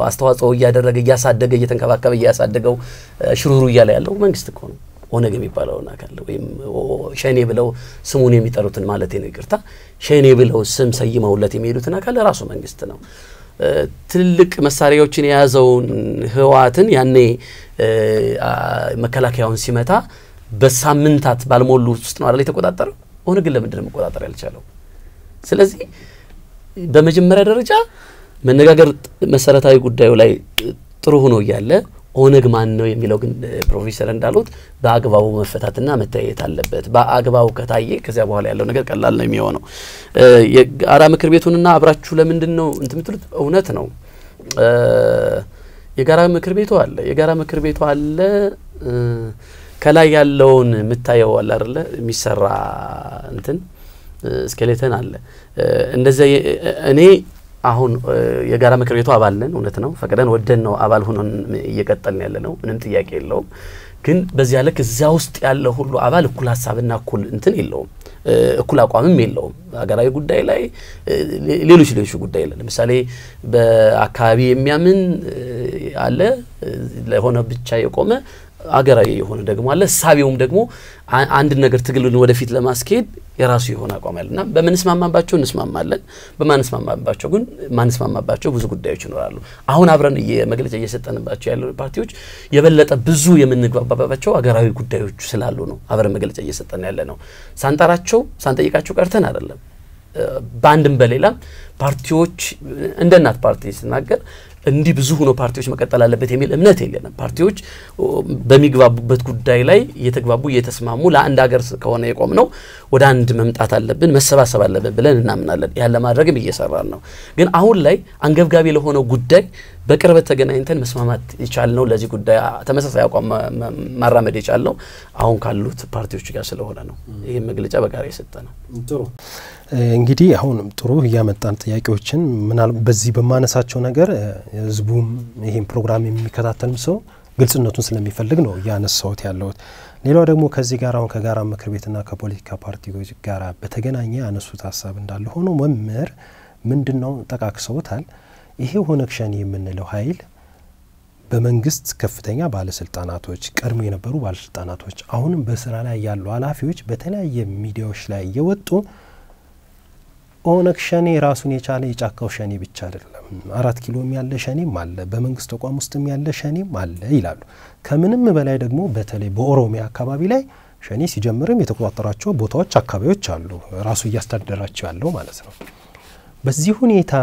አስተዋጽኦ እያደረገ እያሳደገ እየተንከባከበ እያሳደገው ሽሩሩ እያለ ያለው መንግስት እኮ ነው። ኦነግ የሚባለውን አካል ወይም ሸኔ ብለው ስሙን የሚጠሩትን ማለት ነው፣ ይቅርታ ሸኔ ብለው ስም ሰይመውለት የሚሄዱትን አካል ራሱ መንግስት ነው። ትልልቅ መሳሪያዎችን የያዘውን ህወሓትን ያኔ መከላከያውን ሲመታ በሳምንታት ባልሞሉ ውስጥ ነው አይደል የተቆጣጠረው። ኦነግን ለምንድን ነው መቆጣጠር ያልቻለው? ስለዚህ በመጀመሪያ ደረጃ መነጋገር መሰረታዊ ጉዳዩ ላይ ጥሩ ሆኖ እያለ ኦነግ ማን ነው የሚለው ግን ፕሮፌሰር እንዳሉት በአግባቡ መፈታትና መታየት አለበት። በአግባቡ ከታየ ከዚያ በኋላ ያለው ነገር ቀላል ነው የሚሆነው። የጋራ ምክር ቤቱንና አብራችሁ ለምንድን ነው እንትን? እውነት ነው። የጋራ ምክር ቤቱ አለ። የጋራ ምክር ቤቱ አለ። ከላይ ያለውን የምታየው አለ አይደለ? የሚሰራ እንትን ስኬሌተን አለ። እንደዚያ እኔ አሁን የጋራ ምክር ቤቱ አባል ነን። እውነት ነው። ፈቅደን ወደን ነው አባል ሆነን እየቀጠልን ያለ ነው። ምንም ጥያቄ የለውም። ግን በዚያ ልክ እዚያ ውስጥ ያለ ሁሉ አባል እኩል ሀሳብና እኩል እንትን የለውም፣ እኩል አቋምም የለውም። ሀገራዊ ጉዳይ ላይ ሌሎች ሌሎች ጉዳይ ላይ ለምሳሌ በአካባቢ የሚያምን አለ፣ ለሆነ ብቻ የቆመ አገራዊ የሆነ ደግሞ አለ። እሳቤውም ደግሞ አንድ ነገር ትግልን ወደፊት ለማስኬድ የራሱ የሆነ አቋም ያለ እና በምንስማማባቸው እንስማማለን፣ በማንስማማባቸው ግን ማንስማማባቸው ብዙ ጉዳዮች ይኖራሉ። አሁን አብረን መግለጫ እየሰጠንባቸው ያሉ ፓርቲዎች የበለጠ ብዙ የምንግባባባቸው አገራዊ ጉዳዮች ስላሉ ነው አብረን መግለጫ እየሰጠን ያለ ነው። ሳንጠራቸው ሳንጠይቃቸው ቀርተን አይደለም። በአንድም በሌላም ፓርቲዎች እንደ እናት ፓርቲ ስናገር እንዲህ ብዙ ሆኖ ፓርቲዎች መቀጠል አለበት የሚል እምነት የለንም። ፓርቲዎች በሚግባቡበት ጉዳይ ላይ እየተግባቡ እየተስማሙ ለአንድ ሀገር ከሆነ የቆም ነው ወደ አንድ መምጣት አለብን መሰባሰብ አለብን ብለን እናምናለን። ያን ለማድረግም እየሰራን ነው። ግን አሁን ላይ አንገብጋቢ ለሆነው ጉዳይ በቅርበት ተገናኝተን መስማማት የቻልነው ለዚህ ጉዳይ ተመሳሳይ አቋም ማራመድ የቻልነው አሁን ካሉት ፓርቲዎች ጋር ስለሆነ ነው። ይህም መግለጫ በጋራ የሰጠ ነው። እንግዲህ አሁን ጥሩ እያመጣን ጥያቄዎችን ምናል በዚህ በማነሳቸው ነገር ህዝቡም ይህን ፕሮግራም የሚከታተልም ሰው ግልጽነቱን ስለሚፈልግ ነው እያነሳሁት ያለሁት። ሌላው ደግሞ ከዚህ ጋር አሁን ከጋራ ምክር ቤትና ከፖለቲካ ፓርቲዎች ጋር በተገናኘ ያነሱት ሀሳብ እንዳለ ሆኖ መምህር ምንድን ነው ጠቃቅሰውታል። ይሄ ኦነግ ሸኔ የምንለው ኃይል በመንግስት ከፍተኛ ባለስልጣናቶች ቀድሞ የነበሩ ባለስልጣናቶች አሁንም በስራ ላይ ያሉ ኃላፊዎች በተለያየ ሚዲያዎች ላይ እየወጡ ኦነግ ሸኔ ራሱን የቻለ የጫካው ሸኔ ብቻ አይደለም፣ አራት ኪሎም ያለ ሸኔም አለ፣ በመንግስት ተቋም ውስጥም ያለ ሸኔም አለ ይላሉ። ከምንም በላይ ደግሞ በተለይ በኦሮሚያ አካባቢ ላይ ሸኔ ሲጀምርም የተቆጣጠራቸው ቦታዎች፣ አካባቢዎች አሉ፣ ራሱ እያስተዳደራቸው ያለው ማለት ነው። በዚህ ሁኔታ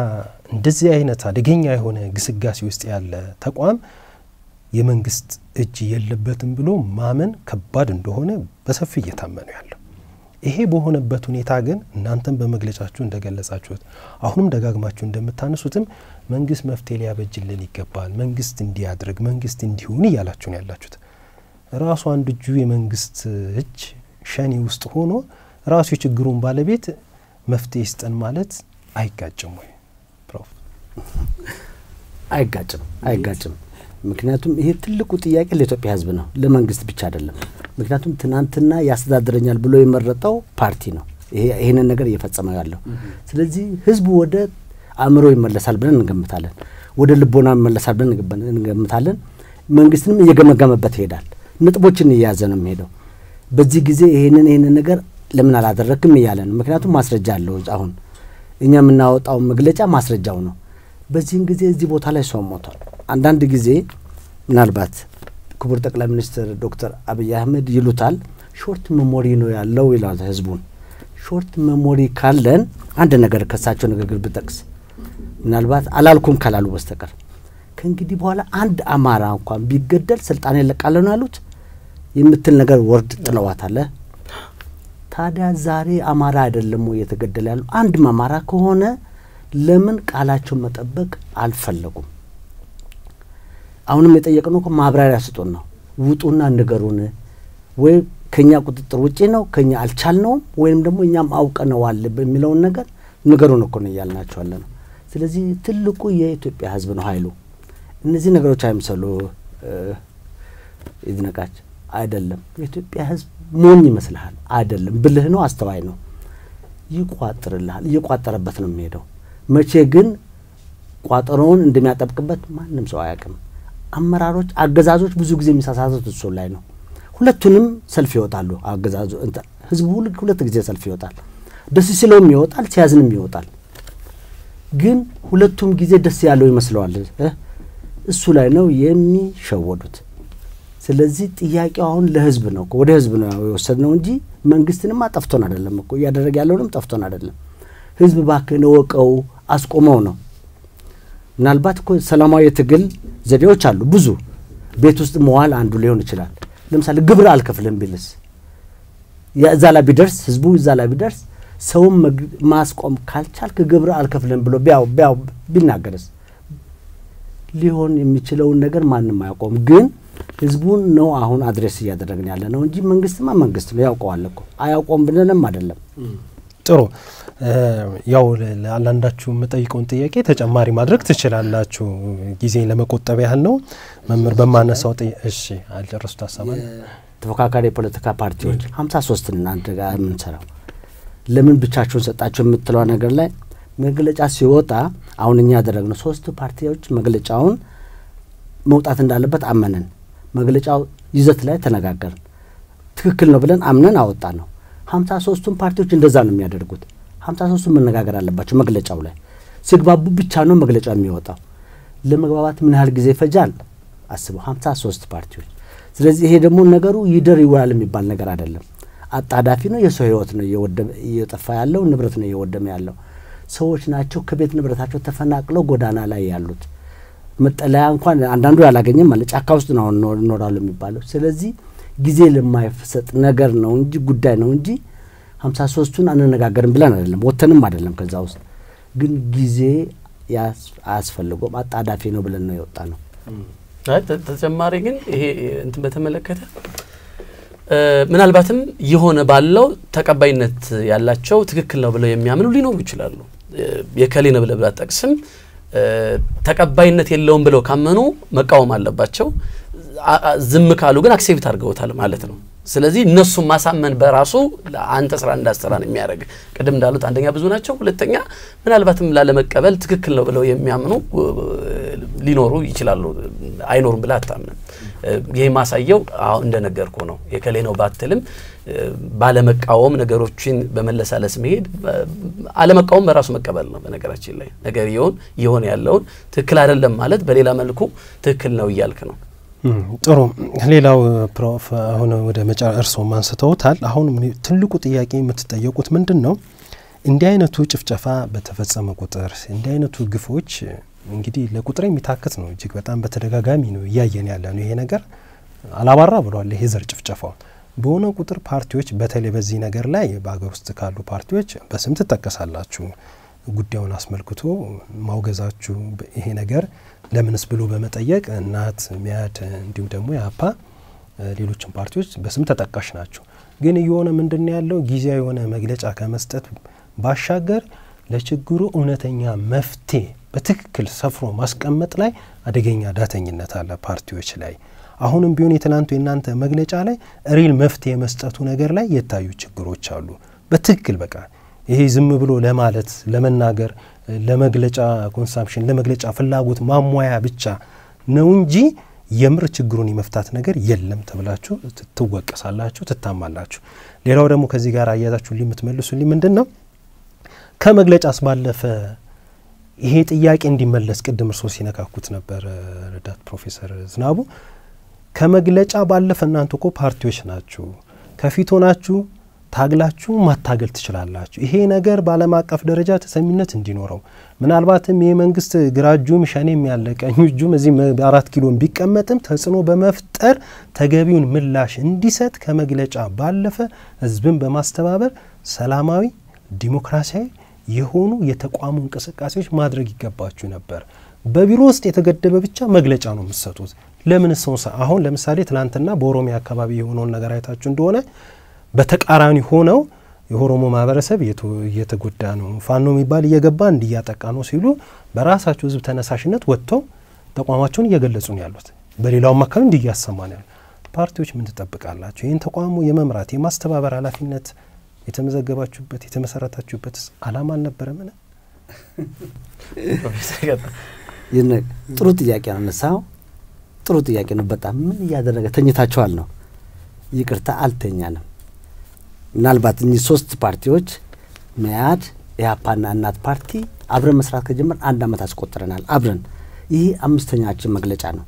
እንደዚህ አይነት አደገኛ የሆነ ግስጋሴ ውስጥ ያለ ተቋም የመንግስት እጅ የለበትም ብሎ ማመን ከባድ እንደሆነ በሰፊ እየታመኑ ያለው ይሄ በሆነበት ሁኔታ ግን እናንተም በመግለጫችሁ እንደገለጻችሁት አሁንም ደጋግማችሁ እንደምታነሱትም መንግስት መፍትሄ ሊያበጅልን ይገባል፣ መንግስት እንዲያድርግ፣ መንግስት እንዲሁን እያላችሁ ነው ያላችሁት። ራሱ አንድ እጁ የመንግስት እጅ ሸኔ ውስጥ ሆኖ ራሱ የችግሩን ባለቤት መፍትሄ ይስጠን ማለት አይጋጭም ወይ? ፕሮፍ አይጋጭም፣ አይጋጭም። ምክንያቱም ይሄ ትልቁ ጥያቄ ለኢትዮጵያ ሕዝብ ነው፣ ለመንግስት ብቻ አይደለም። ምክንያቱም ትናንትና ያስተዳድረኛል ብሎ የመረጠው ፓርቲ ነው ይህንን ነገር እየፈጸመው ያለው። ስለዚህ ሕዝቡ ወደ አእምሮ ይመለሳል ብለን እንገምታለን፣ ወደ ልቦና ይመለሳል ብለን እንገምታለን። መንግስትንም እየገመገመበት ይሄዳል፣ ነጥቦችን እየያዘ ነው የሚሄደው። በዚህ ጊዜ ይህንን ይህንን ነገር ለምን አላደረግክም እያለ ነው። ምክንያቱም ማስረጃ አለው። አሁን እኛ የምናወጣው መግለጫ ማስረጃው ነው። በዚህን ጊዜ እዚህ ቦታ ላይ ሰው ሞቷል። አንዳንድ ጊዜ ምናልባት ክቡር ጠቅላይ ሚኒስትር ዶክተር አብይ አህመድ ይሉታል short memory ነው ያለው ይላል ህዝቡን። short memory ካለን አንድ ነገር ከሳቸው ንግግር ብጠቅስ ምናልባት አላልኩም ካላሉ በስተቀር ከእንግዲህ በኋላ አንድ አማራ እንኳን ቢገደል ስልጣን የለቃለሁ ነው ያሉት የምትል ነገር ወርድ ጥለዋታል። ታዲያ ዛሬ አማራ አይደለም ወይ እየተገደለ ያሉ? አንድም አማራ ከሆነ ለምን ቃላቸውን መጠበቅ አልፈለጉም? አሁንም የጠየቅነው እኮ ማብራሪያ ስጡን ነው። ውጡና ንገሩን። ወይ ከኛ ቁጥጥር ውጪ ነው ከኛ አልቻልነውም፣ ወይም ደግሞ እኛም አውቀነዋል የሚለውን ነገር ንገሩን እኮ ነው እያልናቸው ያለ ነው። ስለዚህ ትልቁ የኢትዮጵያ ሕዝብ ነው ኃይሉ። እነዚህ ነገሮች አይምሰሉ ይድነቃች አይደለም። የኢትዮጵያ ሕዝብ ሞኝ ይመስልሃል? አይደለም። ብልህ ነው፣ አስተዋይ ነው። ይቋጥርልሃል። እየቋጠረበት ነው የሚሄደው። መቼ ግን ቋጠሮውን እንደሚያጠብቅበት ማንም ሰው አያውቅም። አመራሮች፣ አገዛዞች ብዙ ጊዜ የሚሳሳቱት እሱ ላይ ነው። ሁለቱንም ሰልፍ ይወጣሉ። አገዛዙ ህዝቡ ሁለት ጊዜ ሰልፍ ይወጣል። ደስ ሲለውም ይወጣል፣ ሲያዝንም ይወጣል። ግን ሁለቱም ጊዜ ደስ ያለው ይመስለዋል። እሱ ላይ ነው የሚሸወዱት። ስለዚህ ጥያቄው አሁን ለህዝብ ነው፣ ወደ ህዝብ ነው የወሰድነው እንጂ መንግስትንም ጠፍቶን አይደለም እኮ እያደረገ ያለውንም ጠፍቶን አይደለም። ህዝብ እባክህን እወቀው፣ አስቆመው ነው። ምናልባት እኮ ሰላማዊ የትግል ዘዴዎች አሉ ብዙ። ቤት ውስጥ መዋል አንዱ ሊሆን ይችላል። ለምሳሌ ግብር አልከፍልም ቢልስ እዛ ላይ ቢደርስ ህዝቡ እዛ ላይ ቢደርስ ሰውን ማስቆም ካልቻልክ ግብር አልከፍልም ብሎ ቢያው ቢያው ቢናገርስ ሊሆን የሚችለውን ነገር ማንም አያውቀውም። ግን ህዝቡን ነው አሁን address እያደረግን ያለ ነው እንጂ መንግስትማ መንግስት ነው ያውቀዋል እኮ አያውቀውም ብለንም አይደለም። ጥሩ ያው ለአንዳንዳችሁ የምጠይቀውን ጥያቄ ተጨማሪ ማድረግ ትችላላችሁ። ጊዜ ለመቆጠብ ያህል ነው። መምህር በማነሳው እሺ፣ አልጨረሱት ሀሳብ ተፎካካሪ የፖለቲካ ፓርቲዎች ሀምሳ ሶስት እናንተ ጋር የምንሰራው ለምን ብቻችሁን ሰጣችሁ የምትለው ነገር ላይ መግለጫ ሲወጣ አሁን እኛ ያደረግነው ሶስቱ ፓርቲዎች መግለጫውን መውጣት እንዳለበት አመንን። መግለጫው ይዘት ላይ ተነጋገርን። ትክክል ነው ብለን አምነን አወጣ ነው። ሀምሳ ሶስቱም ፓርቲዎች እንደዛ ነው የሚያደርጉት። ሀምሳ ሶስቱም መነጋገር አለባቸው። መግለጫው ላይ ሲግባቡ ብቻ ነው መግለጫው የሚወጣው። ለመግባባት ምን ያህል ጊዜ ይፈጃል? አስበው፣ ሀምሳ ሶስት ፓርቲዎች። ስለዚህ ይሄ ደግሞ ነገሩ ይደር ይውላል የሚባል ነገር አይደለም። አጣዳፊ ነው። የሰው ህይወት ነው እየጠፋ ያለው፣ ንብረት ነው እየወደመ ያለው። ሰዎች ናቸው ከቤት ንብረታቸው ተፈናቅለው ጎዳና ላይ ያሉት። መጠለያ እንኳን አንዳንዱ ያላገኘም አለ። ጫካ ውስጥ ነው እኖራሉ የሚባለው። ስለዚህ ጊዜ ለማይሰጥ ነገር ነው እንጂ ጉዳይ ነው እንጂ ሀምሳ ሶስቱን አንነጋገርም ብለን አይደለም፣ ወተንም አይደለም። ከዛ ውስጥ ግን ጊዜ አያስፈልገውም አጣዳፊ ነው ብለን ነው የወጣ ነው። ተጨማሪ ግን ይሄ እንትን በተመለከተ ምናልባትም የሆነ ባለው ተቀባይነት ያላቸው ትክክል ነው ብለው የሚያምኑ ሊኖሩ ይችላሉ። የከሌ ነው ብለህ ብላጠቅስም ተቀባይነት የለውም ብለው ካመኑ መቃወም አለባቸው። ዝም ካሉ ግን accept አድርገውታል ማለት ነው። ስለዚህ እነሱን ማሳመን በራሱ አንተ ስራ እንዳሰራ ነው የሚያደርግ። ቅድም እንዳሉት አንደኛ ብዙ ናቸው፣ ሁለተኛ ምናልባትም ላለመቀበል ትክክል ነው ብለው የሚያምኑ ሊኖሩ ይችላሉ። አይኖሩም ብለህ አታምንም። ይህ ማሳየው አሁን እንደነገርኩ ነው። የከሌ ነው ባትልም ባለመቃወም ነገሮችን በመለሳለስ መሄድ አለመቃወም በራሱ መቀበል ነው። በነገራችን ላይ ነገር የሆን እየሆነ ያለውን ትክክል አይደለም ማለት በሌላ መልኩ ትክክል ነው እያልክ ነው። ጥሩ። ሌላው prof አሁን ወደ መጫ እርስዎም አንስተውታል። አሁን ትልቁ ጥያቄ የምትጠየቁት ምንድን ነው? እንዲህ አይነቱ ጭፍጨፋ በተፈጸመ ቁጥር እንዲህ አይነቱ ግፎች እንግዲህ ለቁጥር የሚታክት ነው። እጅግ በጣም በተደጋጋሚ ነው እያየን ያለ ነው። ይሄ ነገር አላባራ ብሏል። ይሄ ዘር ጭፍጨፋው በሆነ ቁጥር ፓርቲዎች በተለይ በዚህ ነገር ላይ በሀገር ውስጥ ካሉ ፓርቲዎች በስም ትጠቀሳላችሁ። ጉዳዩን አስመልክቶ ማውገዛችሁ ይሄ ነገር ለምንስ ብሎ በመጠየቅ እናት፣ ሚያድ እንዲሁም ደግሞ የአፓ ሌሎችም ፓርቲዎች በስም ተጠቃሽ ናቸው። ግን እየሆነ ምንድን ያለው ጊዜያዊ የሆነ መግለጫ ከመስጠት ባሻገር ለችግሩ እውነተኛ መፍትሄ በትክክል ሰፍሮ ማስቀመጥ ላይ አደገኛ ዳተኝነት አለ ፓርቲዎች ላይ። አሁንም ቢሆን የትናንቱ የእናንተ መግለጫ ላይ real መፍትሄ የመስጠቱ ነገር ላይ የታዩ ችግሮች አሉ። በትክክል በቃ ይሄ ዝም ብሎ ለማለት ለመናገር ለመግለጫ consumption ለመግለጫ ፍላጎት ማሟያ ብቻ ነው እንጂ የምር ችግሩን የመፍታት ነገር የለም ተብላችሁ ትወቀሳላችሁ፣ ትታማላችሁ። ሌላው ደግሞ ከዚህ ጋር አያዛችሁልኝ የምትመልሱልኝ ምንድን ነው ከመግለጫስ ባለፈ ይሄ ጥያቄ እንዲመለስ ቅድም እርስዎ ሲነካኩት ነበር ረዳት ፕሮፌሰር ዝናቡ ከመግለጫ ባለፈ እናንተ እኮ ፓርቲዎች ናችሁ፣ ከፊት ሆናችሁ ታግላችሁ ማታገል ትችላላችሁ። ይሄ ነገር በዓለም አቀፍ ደረጃ ተሰሚነት እንዲኖረው ምናልባትም ይህ መንግስት ግራ እጁም ሸኔም ያለ ቀኝ እጁም እዚህ አራት ኪሎን ቢቀመጥም ተጽዕኖ በመፍጠር ተገቢውን ምላሽ እንዲሰጥ ከመግለጫ ባለፈ ህዝብን በማስተባበር ሰላማዊ ዲሞክራሲያዊ የሆኑ የተቋሙ እንቅስቃሴዎች ማድረግ ይገባችሁ ነበር። በቢሮ ውስጥ የተገደበ ብቻ መግለጫ ነው የምትሰጡት። ለምን ሰው አሁን ለምሳሌ ትናንትና በኦሮሚያ አካባቢ የሆነውን ነገር አይታችሁ እንደሆነ በተቃራኒ ሆነው የኦሮሞ ማህበረሰብ እየተጎዳ ነው፣ ፋኖ የሚባል እየገባ እንዲያጠቃ ነው ሲሉ በራሳቸው ህዝብ ተነሳሽነት ወጥተው ተቋማቸውን እየገለጹ ነው ያሉት። በሌላውም አካባቢ እንዲህ እያሰማ ነው ያሉት። ፓርቲዎች ምን ትጠብቃላችሁ? ይህን ተቋሙ የመምራት የማስተባበር ኃላፊነት የተመዘገባችሁበት የተመሰረታችሁበት አላማ አልነበረምን? ጥሩ ጥያቄ ነው ነሳው። ጥሩ ጥያቄ ነው በጣም ምን እያደረገ ተኝታችኋል ነው? ይቅርታ አልተኛንም። ምናልባት እኚህ ሶስት ፓርቲዎች መያድ፣ ኢህአፓና እናት ፓርቲ አብረን መስራት ከጀመር አንድ ዓመት አስቆጥረናል። አብረን ይህ አምስተኛችን መግለጫ ነው።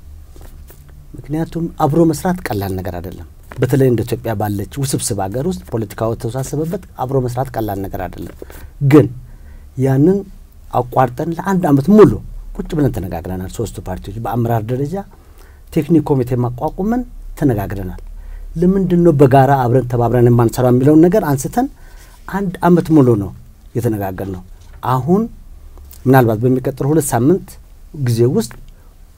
ምክንያቱም አብሮ መስራት ቀላል ነገር አይደለም። በተለይ እንደ ኢትዮጵያ ባለች ውስብስብ ሀገር ውስጥ ፖለቲካው ተወሳሰበበት አብሮ መስራት ቀላል ነገር አይደለም። ግን ያንን አቋርጠን ለአንድ ዓመት ሙሉ ቁጭ ብለን ተነጋግረናል። ሶስቱ ፓርቲዎች በአመራር ደረጃ ቴክኒክ ኮሚቴ ማቋቁመን ተነጋግረናል። ለምንድን ነው በጋራ አብረን ተባብረን የማንሰራው የሚለውን ነገር አንስተን አንድ ዓመት ሙሉ ነው የተነጋገር ነው። አሁን ምናልባት በሚቀጥለው ሁለት ሳምንት ጊዜ ውስጥ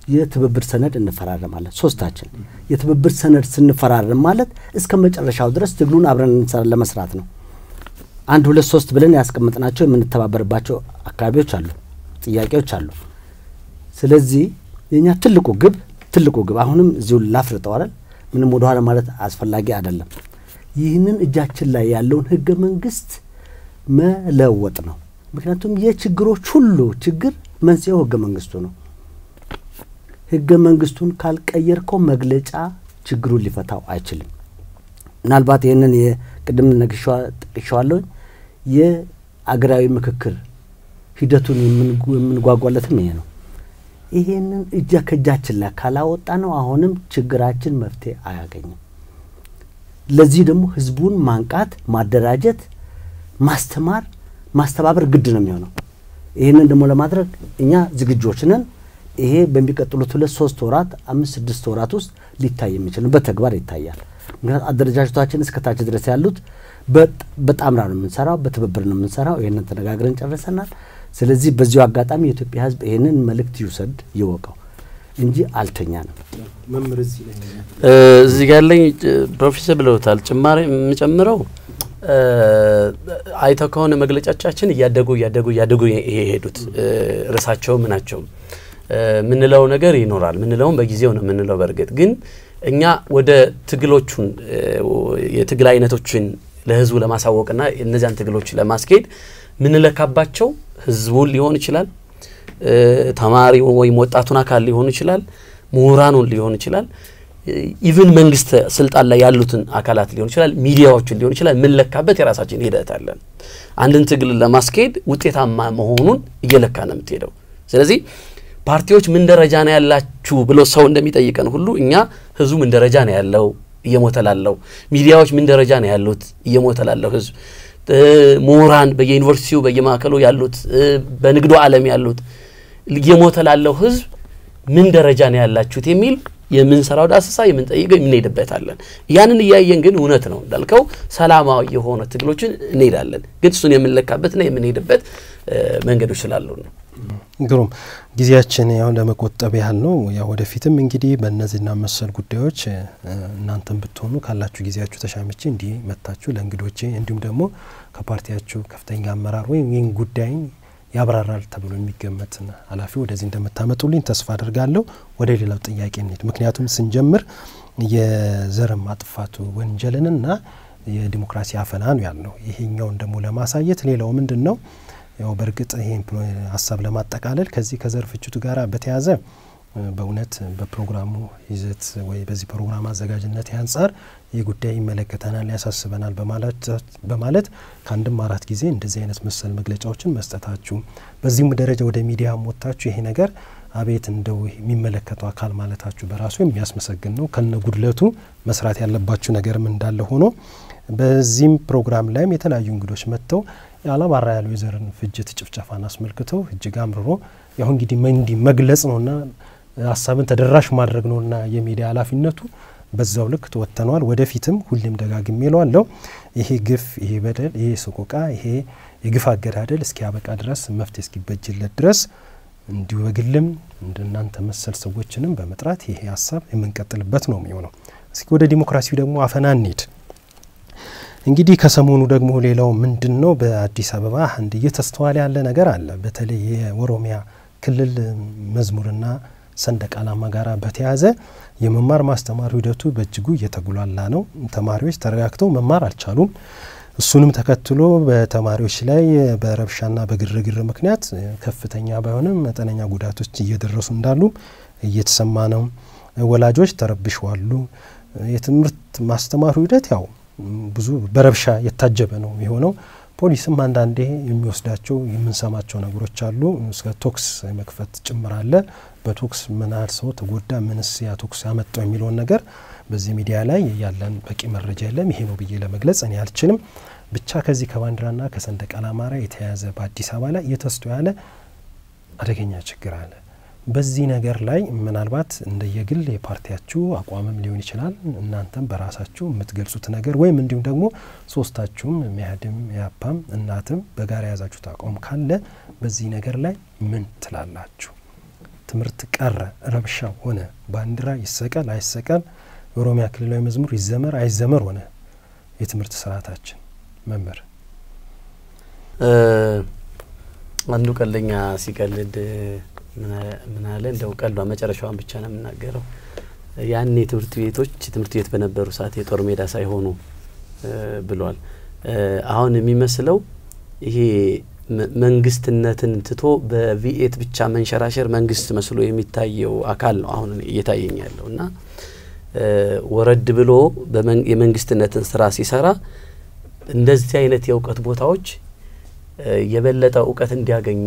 የትብብር ሰነድ እንፈራረማለን። ሶስታችን የትብብር ሰነድ ስንፈራረም ማለት እስከ መጨረሻው ድረስ ትግሉን አብረን ለመስራት ነው። አንድ ሁለት ሶስት ብለን ያስቀመጥናቸው የምንተባበርባቸው አካባቢዎች አሉ፣ ጥያቄዎች አሉ። ስለዚህ የእኛ ትልቁ ግብ ትልቁ ግብ አሁንም እዚሁ ላፍርጠዋል ምንም ወደኋላ ማለት አስፈላጊ አይደለም። ይህንን እጃችን ላይ ያለውን ህገ መንግስት መለወጥ ነው። ምክንያቱም የችግሮች ሁሉ ችግር መንስኤው ህገ መንግስቱ ነው። ህገ መንግስቱን ካልቀየርከው መግለጫ ችግሩን ሊፈታው አይችልም። ምናልባት ይህንን የቅድም ጠቅሼዋለሁ። የአገራዊ ምክክር ሂደቱን የምንጓጓለትም ይሄ ነው። ይሄንን እጃ ከእጃችን ላይ ካላወጣ ነው አሁንም ችግራችን መፍትሄ አያገኝም። ለዚህ ደግሞ ህዝቡን ማንቃት፣ ማደራጀት፣ ማስተማር፣ ማስተባበር ግድ ነው የሚሆነው። ይህንን ደግሞ ለማድረግ እኛ ዝግጆች ነን። ይሄ በሚቀጥሉት ሁለት ሶስት ወራት አምስት ስድስት ወራት ውስጥ ሊታይ የሚችል በተግባር ይታያል። ምክንያት አደረጃጀቶቻችን እስከታች ድረስ ያሉት በጣምራ ነው የምንሰራው፣ በትብብር ነው የምንሰራው። ይህንን ተነጋግረን ጨርሰናል። ስለዚህ በዚሁ አጋጣሚ የኢትዮጵያ ህዝብ ይህንን መልእክት ይውሰድ ይወቀው እንጂ አልተኛንም። መምህር እዚህ ጋር ያለኝ ፕሮፌሰር ብለውታል። ጭማሪ የምጨምረው አይተው ከሆነ መግለጫቻችን እያደጉ እያደጉ እያደጉ የሄዱት ርዕሳቸው ምናቸውም ምንለው ነገር ይኖራል። ምንለውም በጊዜው ነው የምንለው። በእርግጥ ግን እኛ ወደ ትግሎቹን የትግል አይነቶችን ለህዝቡ ለማሳወቅና እነዚያን ትግሎች ለማስኬድ ምንለካባቸው ህዝቡን ሊሆን ይችላል፣ ተማሪውን ወይም ወጣቱን አካል ሊሆን ይችላል፣ ምሁራኑን ሊሆን ይችላል፣ even መንግስት ስልጣን ላይ ያሉትን አካላት ሊሆን ይችላል፣ ሚዲያዎችን ሊሆን ይችላል። የምንለካበት የራሳችን ሂደት አለን። አንድን ትግል ለማስኬድ ውጤታማ መሆኑን እየለካ ነው የምትሄደው። ስለዚህ ፓርቲዎች ምን ደረጃ ነው ያላችሁ ብሎ ሰው እንደሚጠይቀን ሁሉ እኛ ህዝቡ ምን ደረጃ ነው ያለው እየሞተ ላለው፣ ሚዲያዎች ምን ደረጃ ነው ያሉት እየሞተ ላለው ህዝብ፣ ምሁራን በየዩኒቨርሲቲው በየማዕከሉ ያሉት፣ በንግዱ ዓለም ያሉት እየሞተ ላለው ህዝብ ምን ደረጃ ነው ያላችሁት የሚል የምንሰራው ዳሰሳ የምንጠይቀው የምንሄድበታለን። ያንን እያየን ግን እውነት ነው እንዳልከው ሰላማዊ የሆነ ትግሎችን እንሄዳለን። ግን እሱን የምንለካበትና የምንሄድበት መንገዶች ስላሉ ነው። ግሩም ጊዜያችን ያው ለመቆጠብ ያህል ነው። ያው ወደፊትም እንግዲህ በእነዚህና መሰል ጉዳዮች እናንተም ብትሆኑ ካላችሁ ጊዜያችሁ ተሻምቼ እንዲህ መታችሁ ለእንግዶቼ እንዲሁም ደግሞ ከፓርቲያችሁ ከፍተኛ አመራር ወይም ይህን ጉዳይ ያብራራል ተብሎ የሚገመት ኃላፊ ወደዚህ እንደምታመጡልኝ ተስፋ አድርጋለሁ። ወደ ሌላው ጥያቄ እንሂድ። ምክንያቱም ስንጀምር የዘር ማጥፋቱ ወንጀልንና የዲሞክራሲ አፈና ነው ያልነው። ይሄኛውን ደግሞ ለማሳየት ሌላው ምንድን ነው ያው በእርግጥ ይሄን ሀሳብ ለማጠቃለል ከዚህ ከዘር ፍጅቱ ጋር በተያያዘ በእውነት በፕሮግራሙ ይዘት ወይ በዚህ ፕሮግራም አዘጋጅነት አንጻር ይህ ጉዳይ ይመለከተናል፣ ያሳስበናል በማለት ከአንድም አራት ጊዜ እንደዚህ አይነት መሰል መግለጫዎችን መስጠታችሁ በዚህም ደረጃ ወደ ሚዲያ ወጥታችሁ ይሄ ነገር አቤት እንደው የሚመለከተው አካል ማለታችሁ በራሱ የሚያስመሰግን ነው። ከነ ጉድለቱ መስራት ያለባችሁ ነገርም እንዳለ ሆኖ በዚህም ፕሮግራም ላይም የተለያዩ እንግዶች መጥተው ያላባራ ያለው የዘርን ፍጅት ጭፍጨፋን አስመልክተው እጅግ አምርሮ ያሁ እንግዲህ መንዲ መግለጽ ነውና ሀሳብን ተደራሽ ማድረግ ነውና የሚዲያ ኃላፊነቱ በዛው ልክ ተወጥተነዋል። ወደፊትም ሁሌም ደጋግሜ እለዋለሁ ይሄ ግፍ፣ ይሄ በደል፣ ይሄ ሰቆቃ፣ ይሄ የግፍ አገዳደል እስኪያበቃ ድረስ መፍትሄ እስኪበጅለት ድረስ እንዲሁ በግልም እንደናንተ መሰል ሰዎችንም በመጥራት ይሄ ሀሳብ የምንቀጥልበት ነው የሚሆነው። እስኪ ወደ ዲሞክራሲው ደግሞ አፈና እንሂድ። እንግዲህ ከሰሞኑ ደግሞ ሌላው ምንድን ነው በአዲስ አበባ አንድ እየተስተዋለ ያለ ነገር አለ። በተለይ የኦሮሚያ ክልል መዝሙርና ሰንደቅ ዓላማ ጋር በተያያዘ የመማር ማስተማር ሂደቱ በእጅጉ እየተጉላላ ነው። ተማሪዎች ተረጋግተው መማር አልቻሉም። እሱንም ተከትሎ በተማሪዎች ላይ በረብሻና በግርግር ምክንያት ከፍተኛ ባይሆንም መጠነኛ ጉዳቶች እየደረሱ እንዳሉ እየተሰማ ነው። ወላጆች ተረብሸዋሉ። የትምህርት ማስተማሩ ሂደት ያው ብዙ በረብሻ የታጀበ ነው የሆነው። ፖሊስም አንዳንዴ የሚወስዳቸው የምንሰማቸው ነገሮች አሉ። እስከ ተኩስ መክፈት ጭምር አለ። በተኩስ ምን ያህል ሰው ተጎዳ፣ ምንስ ያ ተኩስ ያመጣው የሚለውን ነገር በዚህ ሚዲያ ላይ ያለን በቂ መረጃ የለም። ይሄ ነው ብዬ ለመግለጽ እኔ አልችልም። ብቻ ከዚህ ከባንዲራና ከሰንደቅ ዓላማ ጋር የተያያዘ በአዲስ አበባ ላይ ያለ አደገኛ ችግር አለ። በዚህ ነገር ላይ ምናልባት እንደየግል የፓርቲያችሁ አቋምም ሊሆን ይችላል። እናንተም በራሳችሁ የምትገልጹት ነገር ወይም እንዲሁም ደግሞ ሶስታችሁም መኢአድም ኢህአፓም እናትም በጋራ የያዛችሁት አቋም ካለ በዚህ ነገር ላይ ምን ትላላችሁ? ትምህርት ቀረ፣ ረብሻ ሆነ፣ ባንዲራ ይሰቀል አይሰቀል፣ የኦሮሚያ ክልላዊ መዝሙር ይዘመር አይዘመር ሆነ የትምህርት ስርዓታችን መምህር አንዱ ቀልደኛ ሲቀልድ ምን አለ እንደው ቀልዷ መጨረሻዋን ብቻ ነው የምናገረው። ያኔ ትምህርት ቤቶች ትምህርት ቤት በነበሩ ሰዓት የጦር ሜዳ ሳይሆኑ ብሏል። አሁን የሚመስለው ይሄ መንግስትነትን ትቶ በቪኤት ብቻ መንሸራሸር መንግስት መስሎ የሚታየው አካል ነው አሁን እየታየኝ ያለው እና ወረድ ብሎ የመንግስትነትን ስራ ሲሰራ እንደዚህ አይነት የእውቀት ቦታዎች የበለጠ እውቀት እንዲያገኙ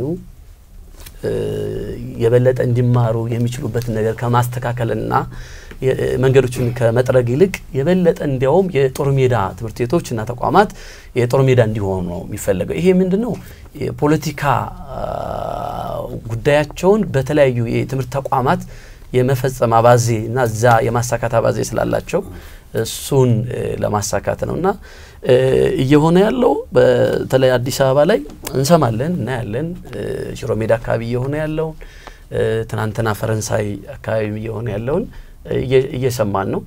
የበለጠ እንዲማሩ የሚችሉበትን ነገር ከማስተካከልና መንገዶችን ከመጥረግ ይልቅ የበለጠ እንዲያውም የጦር ሜዳ ትምህርት ቤቶችና ተቋማት የጦር ሜዳ እንዲሆኑ ነው የሚፈለገው። ይሄ ምንድን ነው? የፖለቲካ ጉዳያቸውን በተለያዩ የትምህርት ተቋማት የመፈጸም አባዜ እና እዛ የማሳካት አባዜ ስላላቸው እሱን ለማሳካት ነው እና እየሆነ ያለው በተለይ አዲስ አበባ ላይ እንሰማለን፣ እናያለን። ሽሮ ሜዳ አካባቢ እየሆነ ያለውን ትናንትና ፈረንሳይ አካባቢ እየሆነ ያለውን እየሰማን ነው።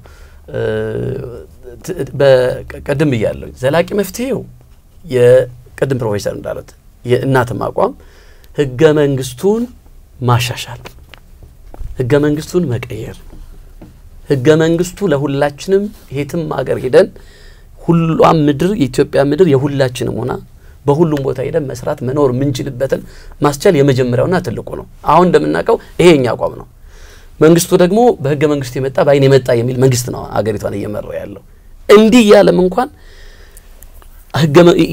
ቅድም እያለሁ ዘላቂ መፍትሄው የቅድም ፕሮፌሰር እንዳሉት የእናትም አቋም ህገ መንግስቱን ማሻሻል፣ ህገ መንግስቱን መቀየር፣ ህገ መንግስቱ ለሁላችንም የትም ሀገር ሄደን ሁሏም ምድር የኢትዮጵያ ምድር የሁላችንም ሆና በሁሉም ቦታ ሄደን መስራት መኖር የምንችልበትን ማስቻል የመጀመሪያውና ትልቁ ነው። አሁን እንደምናውቀው ይሄ የኛ አቋም ነው። መንግስቱ ደግሞ በህገ መንግስቱ የመጣ በአይን የመጣ የሚል መንግስት ነው አገሪቷን እየመራ ያለው። እንዲህ እያለም እንኳን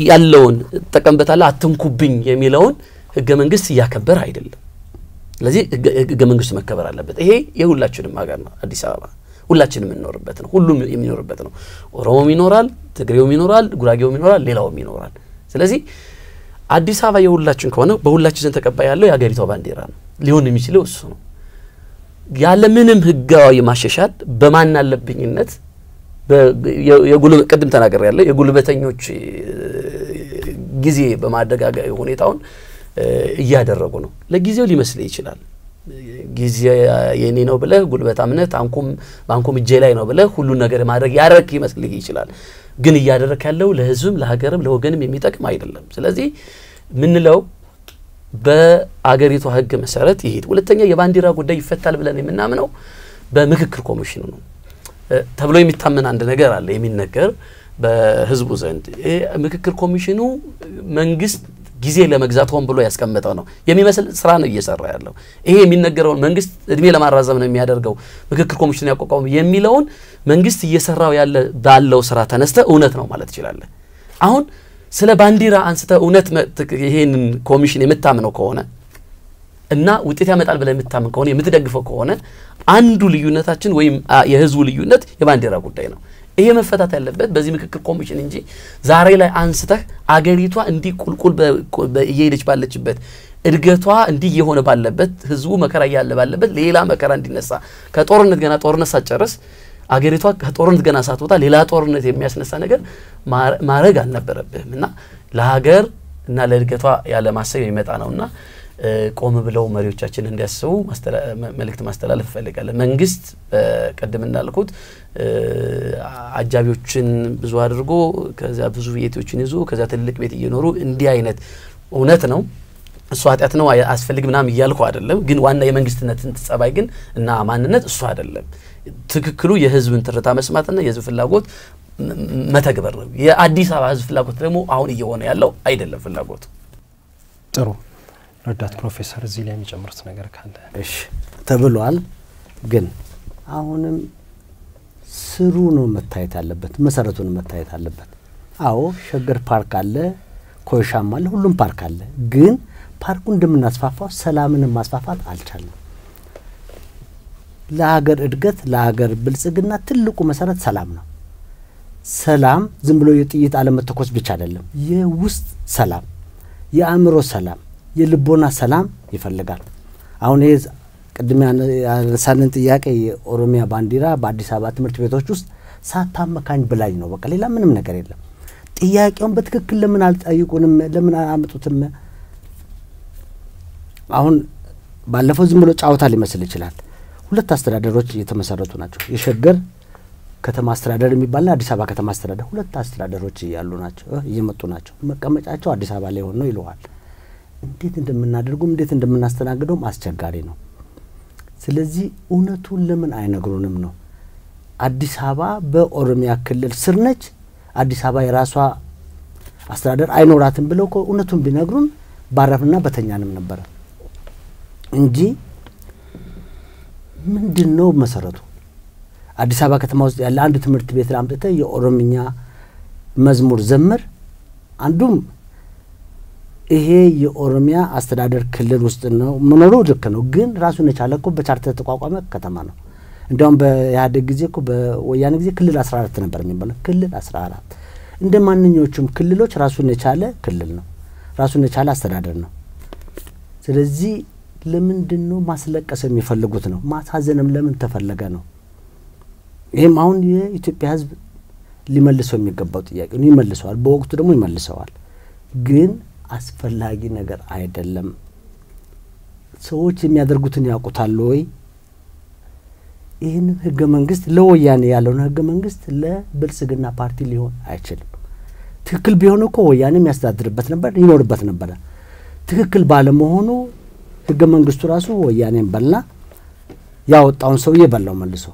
ያለውን እጠቀምበታለሁ አትንኩብኝ የሚለውን ህገ መንግስት እያከበረ አይደለም። ስለዚህ ህገ መንግስቱ መከበር አለበት። ይሄ የሁላችንም ሀገር ነው አዲስ አበባ ሁላችንም የምንኖርበት ነው። ሁሉም የሚኖርበት ነው። ኦሮሞም ይኖራል፣ ትግሬውም ይኖራል፣ ጉራጌውም ይኖራል፣ ሌላውም ይኖራል። ስለዚህ አዲስ አበባ የሁላችን ከሆነ በሁላችን ዘንድ ተቀባይ ያለው የሀገሪቷ ባንዲራ ነው። ሊሆን የሚችለው እሱ ነው። ያለምንም ህጋዊ ማሻሻል በማን አለብኝነት ቅድም ተናገር ያለው የጉልበተኞች ጊዜ በማደጋገ ሁኔታውን እያደረጉ ነው። ለጊዜው ሊመስል ይችላል ጊዜ የኔ ነው ብለህ ጉልበታምነት ታንኩም ባንኩም እጄ ላይ ነው ብለህ ሁሉን ነገር ማድረግ ያረክ ይመስልህ ይችላል። ግን እያደረክ ያለው ለህዝብም ለሀገርም ለወገንም የሚጠቅም አይደለም። ስለዚህ ምንለው በአገሪቷ ህግ መሰረት ይሄድ። ሁለተኛ የባንዲራ ጉዳይ ይፈታል ብለን የምናምነው በምክክር ኮሚሽኑ ነው ተብሎ የሚታመን አንድ ነገር አለ የሚነገር በህዝቡ ዘንድ ምክክር ኮሚሽኑ መንግስት ጊዜ ለመግዛት ሆን ብሎ ያስቀመጠው ነው የሚመስል ስራ ነው እየሰራ ያለው። ይሄ የሚነገረውን መንግስት እድሜ ለማራዘም ነው የሚያደርገው ምክክር ኮሚሽን ያቋቋሙ የሚለውን መንግስት እየሰራው ያለ ባለው ስራ ተነስተ እውነት ነው ማለት ትችላለህ። አሁን ስለ ባንዲራ አንስተ እውነት ይሄንን ኮሚሽን የምታምነው ከሆነ እና ውጤት ያመጣል ብለህ የምታምን ከሆነ የምትደግፈው ከሆነ አንዱ ልዩነታችን ወይም የህዝቡ ልዩነት የባንዲራ ጉዳይ ነው። ይሄ መፈታት ያለበት በዚህ ምክክር ኮሚሽን እንጂ ዛሬ ላይ አንስተህ አገሪቷ እንዲህ ቁልቁል እየሄደች ባለችበት እድገቷ እንዲህ እየሆነ ባለበት ህዝቡ መከራ እያለ ባለበት ሌላ መከራ እንዲነሳ ከጦርነት ገና ጦርነት ሳትጨርስ አገሪቷ ከጦርነት ገና ሳትወጣ ሌላ ጦርነት የሚያስነሳ ነገር ማድረግ አልነበረብህም። እና ለሀገር እና ለእድገቷ ያለ ማሰብ የሚመጣ ነውና ቆም ብለው መሪዎቻችን እንዲያስቡ መልእክት ማስተላለፍ እፈልጋለን። መንግስት ቅድም እንዳልኩት አጃቢዎችን ብዙ አድርጎ ከዚያ ብዙ ቤቶችን ይዞ ከዚያ ትልቅ ቤት እየኖሩ እንዲህ አይነት እውነት ነው እሱ ኃጢአት ነው አስፈልግ ምናምን እያልኩ አይደለም። ግን ዋና የመንግስትነትን ጸባይ ግን እና ማንነት እሱ አይደለም። ትክክሉ የህዝብን ትርታ መስማትና የህዝብ ፍላጎት መተግበር ነው። የአዲስ አበባ ህዝብ ፍላጎት ደግሞ አሁን እየሆነ ያለው አይደለም ፍላጎቱ። ጥሩ ረዳት ፕሮፌሰር እዚህ ላይ የሚጨምሩት ነገር ካለ እሺ ተብሏል። ግን አሁንም ስሩ ነው መታየት አለበት፣ መሰረቱን መታየት አለበት። አዎ ሸገር ፓርክ አለ፣ ኮይሻም አለ፣ ሁሉም ፓርክ አለ። ግን ፓርኩ እንደምናስፋፋው ሰላምንም ማስፋፋት አልቻለም። ለሀገር እድገት ለሀገር ብልጽግና ትልቁ መሰረት ሰላም ነው። ሰላም ዝም ብሎ የጥይት አለመተኮስ ብቻ አይደለም። የውስጥ ሰላም፣ የአእምሮ ሰላም፣ የልቦና ሰላም ይፈልጋል። አሁን ይሄ ቅድም ያነሳንን ጥያቄ የኦሮሚያ ባንዲራ በአዲስ አበባ ትምህርት ቤቶች ውስጥ ሳታመካኝ ብላኝ ነው። በቃ ሌላ ምንም ነገር የለም። ጥያቄውን በትክክል ለምን አልጠይቁንም? ለምን አያመጡትም? አሁን ባለፈው ዝም ብሎ ጨዋታ ሊመስል ይችላል። ሁለት አስተዳደሮች እየተመሰረቱ ናቸው። የሸገር ከተማ አስተዳደር የሚባልና አዲስ አበባ ከተማ አስተዳደር ሁለት አስተዳደሮች እያሉ ናቸው እየመጡ ናቸው። መቀመጫቸው አዲስ አበባ ላይ ሆነው ይለዋል። እንዴት እንደምናደርጉም እንዴት እንደምናስተናግደውም አስቸጋሪ ነው። ስለዚህ እውነቱን ለምን አይነግሩንም ነው። አዲስ አበባ በኦሮሚያ ክልል ስር ነች። አዲስ አበባ የራሷ አስተዳደር አይኖራትም ብለው እውነቱን ቢነግሩን ባረፍንና በተኛንም ነበረ እንጂ ምንድን ነው መሰረቱ? አዲስ አበባ ከተማ ውስጥ ያለ አንድ ትምህርት ቤት ላምጥተ የኦሮምኛ መዝሙር ዘምር። አንዱም ይሄ የኦሮሚያ አስተዳደር ክልል ውስጥ ነው መኖሩ ልክ ነው፣ ግን ራሱን የቻለ እኮ በቻርተር የተቋቋመ ከተማ ነው። እንዲያውም በኢህአዴግ ጊዜ እኮ በወያኔ ጊዜ ክልል አስራ አራት ነበር የሚባለው። ክልል አስራ አራት እንደ ማንኛዎቹም ክልሎች ራሱን የቻለ ክልል ነው፣ ራሱን የቻለ አስተዳደር ነው። ስለዚህ ለምንድን ነው ማስለቀስ የሚፈልጉት ነው? ማሳዘንም ለምን ተፈለገ ነው? ይህም አሁን የኢትዮጵያ ሕዝብ ሊመልሰው የሚገባው ጥያቄ ነው። ይመልሰዋል፣ በወቅቱ ደግሞ ይመልሰዋል። ግን አስፈላጊ ነገር አይደለም። ሰዎች የሚያደርጉትን ያውቁታል ወይ? ይህንን ህገ መንግስት ለወያኔ ያለውን ህገ መንግስት ለብልጽግና ፓርቲ ሊሆን አይችልም። ትክክል ቢሆን እኮ ወያኔ የሚያስተዳድርበት ነበር፣ ይኖርበት ነበረ። ትክክል ባለመሆኑ ህገ መንግስቱ ራሱ ወያኔን በላ፣ ያወጣውን ሰውዬ በላው መልሶ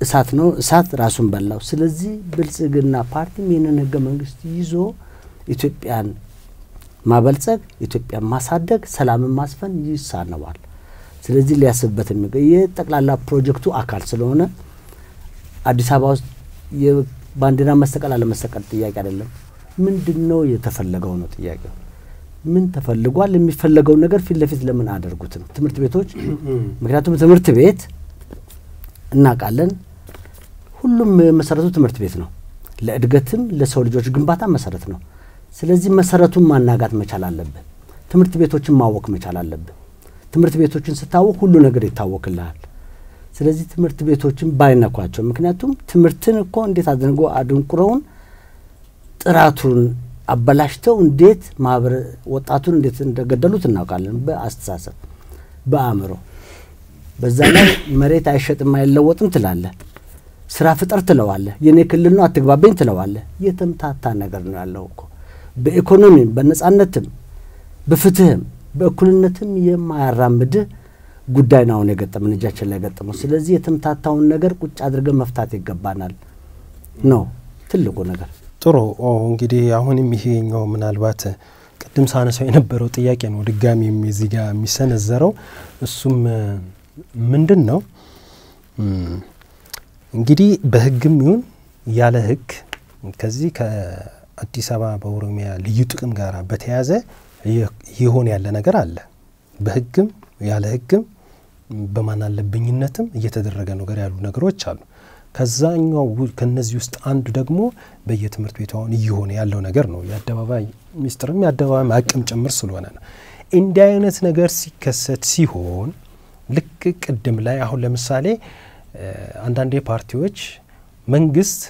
እሳት ነው እሳት ራሱን በላው። ስለዚህ ብልጽግና ፓርቲም ይህንን ህገ መንግስት ይዞ ኢትዮጵያን ማበልጸግ፣ ኢትዮጵያን ማሳደግ፣ ሰላምን ማስፈን ይሳነዋል። ስለዚህ ሊያስብበት የሚገ የጠቅላላ ፕሮጀክቱ አካል ስለሆነ አዲስ አበባ ውስጥ የባንዲራ መሰቀል አለመሰቀል ጥያቄ አይደለም። ምንድን ነው የተፈለገው ነው ጥያቄው። ምን ተፈልጓል? የሚፈለገውን ነገር ፊት ለፊት ለምን አደርጉትም? ትምህርት ቤቶች ምክንያቱም ትምህርት ቤት እናውቃለን ሁሉም መሰረቱ ትምህርት ቤት ነው። ለእድገትም ለሰው ልጆች ግንባታ መሰረት ነው። ስለዚህ መሰረቱን ማናጋት መቻል አለብን። ትምህርት ቤቶችን ማወቅ መቻል አለብን። ትምህርት ቤቶችን ስታወቅ ሁሉ ነገር ይታወቅልሃል። ስለዚህ ትምህርት ቤቶችን ባይነኳቸው፣ ምክንያቱም ትምህርትን እኮ እንዴት አድርጎ አድንቁረውን ጥራቱን አበላሽተው እንዴት ማህበረ ወጣቱን እንዴት እንደገደሉት እናውቃለን። በአስተሳሰብ በአእምሮ በዛ ላይ መሬት አይሸጥም አይለወጥም ትላለህ። ስራ ፍጠር ትለዋለህ። የኔ ክልል ነው አትግባበኝ ትለዋለህ። የተምታታ ነገር ነው ያለው እኮ በኢኮኖሚም በነጻነትም በፍትህም በእኩልነትም የማያራምድህ ጉዳይ ነው አሁን የገጠመን እጃችን ላይ ገጠመው። ስለዚህ የተምታታውን ነገር ቁጭ አድርገን መፍታት ይገባናል ነው ትልቁ ነገር። ጥሩ እንግዲህ አሁንም ይሄኛው ምናልባት ቅድም ሳነሳው የነበረው ጥያቄ ነው ድጋሚ እዚህ ጋር የሚሰነዘረው እሱም ምንድን ነው እንግዲህ በህግም ይሁን ያለ ህግ ከዚህ ከአዲስ አበባ በኦሮሚያ ልዩ ጥቅም ጋር በተያያዘ ይሆን ያለ ነገር አለ። በህግም ያለ ህግም በማናለብኝነትም እየተደረገ ነገር ያሉ ነገሮች አሉ። ከዛኛው ከነዚህ ውስጥ አንዱ ደግሞ በየትምህርት ቤቱ አሁን እየሆነ ያለው ነገር ነው። የአደባባይ ሚስጥርም የአደባባይ አቅም ጭምር ስለሆነ ነው። እንዲህ አይነት ነገር ሲከሰት ሲሆን ልክ ቅድም ላይ አሁን ለምሳሌ አንዳንዴ ፓርቲዎች መንግስት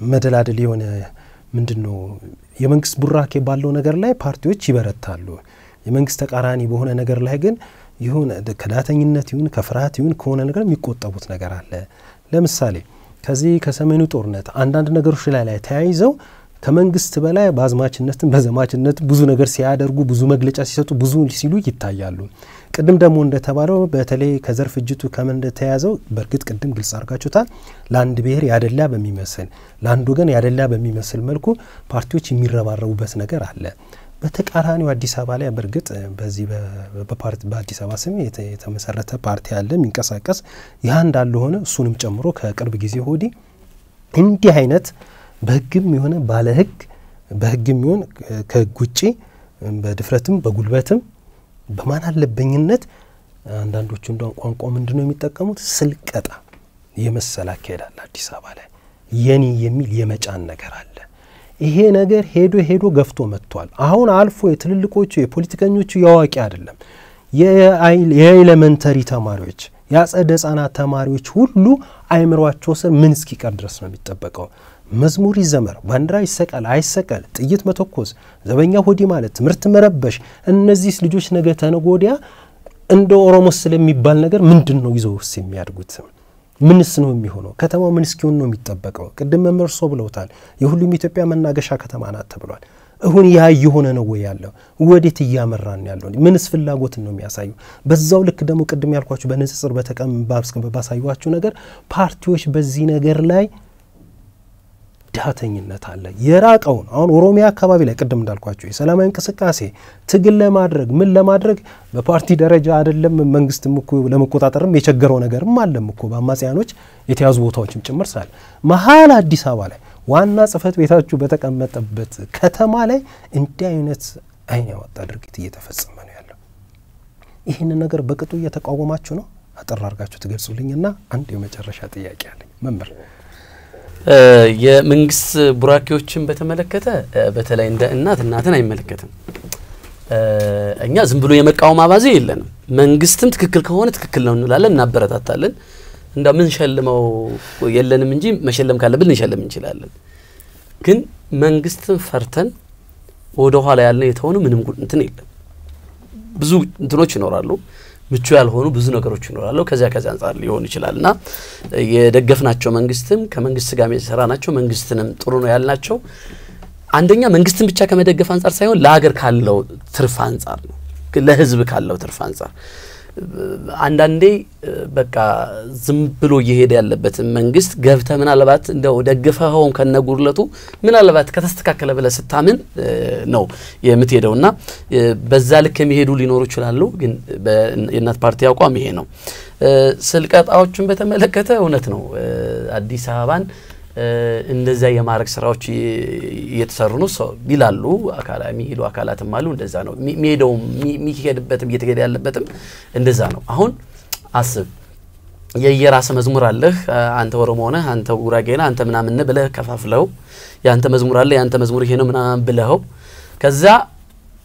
የመደላደል የሆነ ምንድን ነው የመንግስት ቡራኬ ባለው ነገር ላይ ፓርቲዎች ይበረታሉ። የመንግስት ተቃራኒ በሆነ ነገር ላይ ግን ይሁን ከዳተኝነት ይሁን ከፍርሃት ይሁን ከሆነ ነገር የሚቆጠቡት ነገር አለ። ለምሳሌ ከዚህ ከሰሜኑ ጦርነት አንዳንድ ነገሮች ላይ ላይ ተያይዘው ከመንግስት በላይ በአዝማችነትም በዘማችነትም ብዙ ነገር ሲያደርጉ ብዙ መግለጫ ሲሰጡ ብዙ ሲሉ ይታያሉ። ቅድም ደግሞ እንደተባለው በተለይ ከዘር ፍጅቱ ከምን እንደተያዘው በእርግጥ ቅድም ግልጽ አድርጋችሁታል። ለአንድ ብሔር ያደላ በሚመስል ለአንድ ወገን ያደላ በሚመስል መልኩ ፓርቲዎች የሚረባረቡበት ነገር አለ። በተቃራኒው አዲስ አበባ ላይ በእርግጥ በዚህ በአዲስ አበባ ስም የተመሰረተ ፓርቲ አለ የሚንቀሳቀስ ያ እንዳለ ሆነ እሱንም ጨምሮ ከቅርብ ጊዜ ወዲህ እንዲህ አይነት በህግም የሆነ ባለ ህግ በህግም ይሆን ከህግ ውጭ በድፍረትም በጉልበትም በማን አለበኝነት አንዳንዶቹ እንደ ቋንቋ ምንድን ነው የሚጠቀሙት ስልቀጣ የመሰል አካሄድ አለ አዲስ አበባ ላይ የኔ የሚል የመጫን ነገር አለ። ይሄ ነገር ሄዶ ሄዶ ገፍቶ መጥቷል። አሁን አልፎ የትልልቆቹ የፖለቲከኞቹ የአዋቂ አይደለም የኤሌመንተሪ ተማሪዎች የአጸደ ህጻናት ተማሪዎች ሁሉ አይምሯቸው ስር ምን እስኪቀር ድረስ ነው የሚጠበቀው? መዝሙር ይዘመር፣ ባንዲራ ይሰቀል አይሰቀል፣ ጥይት መተኮስ፣ ዘበኛ ሆዲ ማለት፣ ትምህርት መረበሽ፣ እነዚህ ልጆች ነገ ተነገ ወዲያ እንደ ኦሮሞ ስለሚባል ነገር ምንድን ነው ይዘውስ የሚያድጉት? ምንስ ነው የሚሆነው? ከተማው ምን እስኪሆን ነው የሚጠበቀው? ቅድም መምህር ብለውታል። የሁሉም ኢትዮጵያ መናገሻ ከተማ ናት ተብሏል። እሁን ያ እየሆነ ነው ወይ ያለው? ወዴት እያመራን ያለው? ምንስ ፍላጎትን ነው የሚያሳየው? በዛው ልክ ደግሞ ቅድም ያልኳችሁ በንጽጽር በተቀም ባሳዩዋችሁ ነገር ፓርቲዎች በዚህ ነገር ላይ ዳተኝነት አለ። የራቀውን አሁን ኦሮሚያ አካባቢ ላይ ቅድም እንዳልኳቸው የሰላማዊ እንቅስቃሴ ትግል ለማድረግ ምን ለማድረግ በፓርቲ ደረጃ አይደለም መንግስትም እኮ ለመቆጣጠርም የቸገረው ነገርም አለም እኮ በአማጽያኖች የተያዙ ቦታዎችም ጭምር ሳለ መሀል አዲስ አበባ ላይ ዋና ጽህፈት ቤታችሁ በተቀመጠበት ከተማ ላይ እንዲህ አይነት አይን ያወጣ ድርጊት እየተፈጸመ ነው ያለው። ይህንን ነገር በቅጡ እየተቃወማችሁ ነው? አጠር አድርጋችሁ ትገልጹልኝና አንድ የመጨረሻ ጥያቄ አለኝ መምህር የመንግስት ቡራኬዎችን በተመለከተ በተለይ እንደ እናት እናትን አይመለከትም። እኛ ዝም ብሎ የመቃወም አባዜ የለንም። መንግስትም ትክክል ከሆነ ትክክል ነው እንላለን፣ እናበረታታለን። እንዳ ምን ሸልመው የለንም እንጂ መሸለም ካለብን ልንሸለም እንችላለን። ግን መንግስትን ፈርተን ወደ ኋላ ያለ የተሆኑ ምንም እንትን የለም። ብዙ እንትኖች ይኖራሉ ምቹ ያልሆኑ ብዙ ነገሮች ይኖራሉ። ከዚያ ከዚያ አንጻር ሊሆን ይችላል። እና የደገፍናቸው መንግስትም ከመንግስት ጋር የሰራ ናቸው መንግስትንም ጥሩ ነው ያልናቸው። አንደኛ መንግስትን ብቻ ከመደገፍ አንጻር ሳይሆን ለሀገር ካለው ትርፍ አንጻር ነው፣ ለህዝብ ካለው ትርፍ አንጻር አንዳንዴ በቃ ዝም ብሎ እየሄደ ያለበትን መንግስት ገብተ ምናልባት እንደው ደግፈኸውን ከነጉድለቱ ምናልባት ከተስተካከለ ብለ ስታምን ነው የምትሄደው እና በዛ ልክ የሚሄዱ ሊኖሩ ይችላሉ። ግን የእናት ፓርቲ አቋም ይሄ ነው። ስልቀጣዎችን በተመለከተ እውነት ነው አዲስ አበባን እንደዚያ የማድረግ ስራዎች እየተሰሩ ነው ይላሉ። አካላ የሚሄዱ አካላትም አሉ። እንደዛ ነው የሚሄደውም የሚሄድበትም እየተሄደ ያለበትም እንደዛ ነው። አሁን አስብ የየራስ መዝሙር አለህ። አንተ ኦሮሞ ነህ፣ አንተ ጉራጌ ነህ፣ አንተ ምናምን ብለህ ከፋፍለው የአንተ መዝሙር አለ የአንተ መዝሙር ይሄ ነው ምናምን ብለኸው ከዛ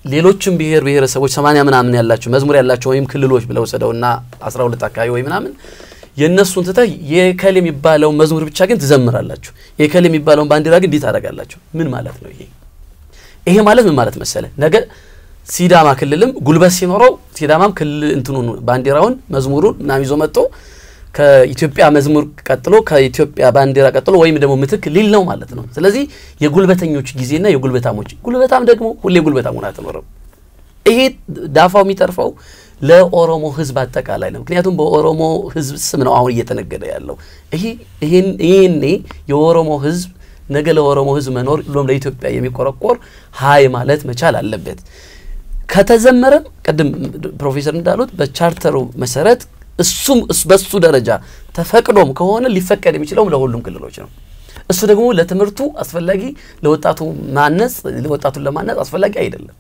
ሌሎችም ብሔር ብሔረሰቦች ሰማንያ ምናምን ያላቸው መዝሙር ያላቸው ወይም ክልሎች ብለው ወሰደውና አስራ ሁለት አካባቢ ወይ ምናምን የእነሱን ትተህ የከል የሚባለውን መዝሙር ብቻ ግን ትዘምራላችሁ። የከል የሚባለውን ባንዲራ ግን እንዲህ ታደርጋላችሁ። ምን ማለት ነው ይሄ? ይሄ ማለት ምን ማለት መሰለ? ነገ ሲዳማ ክልልም ጉልበት ሲኖረው ሲዳማም ክልል እንትኑን ባንዲራውን መዝሙሩን ምናምን ይዞ መጥቶ ከኢትዮጵያ መዝሙር ቀጥሎ ከኢትዮጵያ ባንዲራ ቀጥሎ ወይም ደግሞ ምትክ ሊል ነው ማለት ነው። ስለዚህ የጉልበተኞች ጊዜና የጉልበታሞች ጉልበታም ደግሞ ሁሌ ጉልበታም ሆና አትኖርም። ይሄ ዳፋው የሚተርፈው ለኦሮሞ ሕዝብ አጠቃላይ ነው። ምክንያቱም በኦሮሞ ሕዝብ ስም ነው አሁን እየተነገደ ያለው። ይሄኔ የኦሮሞ ሕዝብ ነገ ለኦሮሞ ሕዝብ መኖር ብሎም ለኢትዮጵያ የሚቆረቆር ሀይ ማለት መቻል አለበት። ከተዘመረም ቅድም ፕሮፌሰር እንዳሉት በቻርተሩ መሰረት እሱም በሱ ደረጃ ተፈቅዶም ከሆነ ሊፈቀድ የሚችለውም ለሁሉም ክልሎች ነው። እሱ ደግሞ ለትምህርቱ አስፈላጊ ለወጣቱ ማነጽ ወጣቱን ለማነጽ አስፈላጊ አይደለም።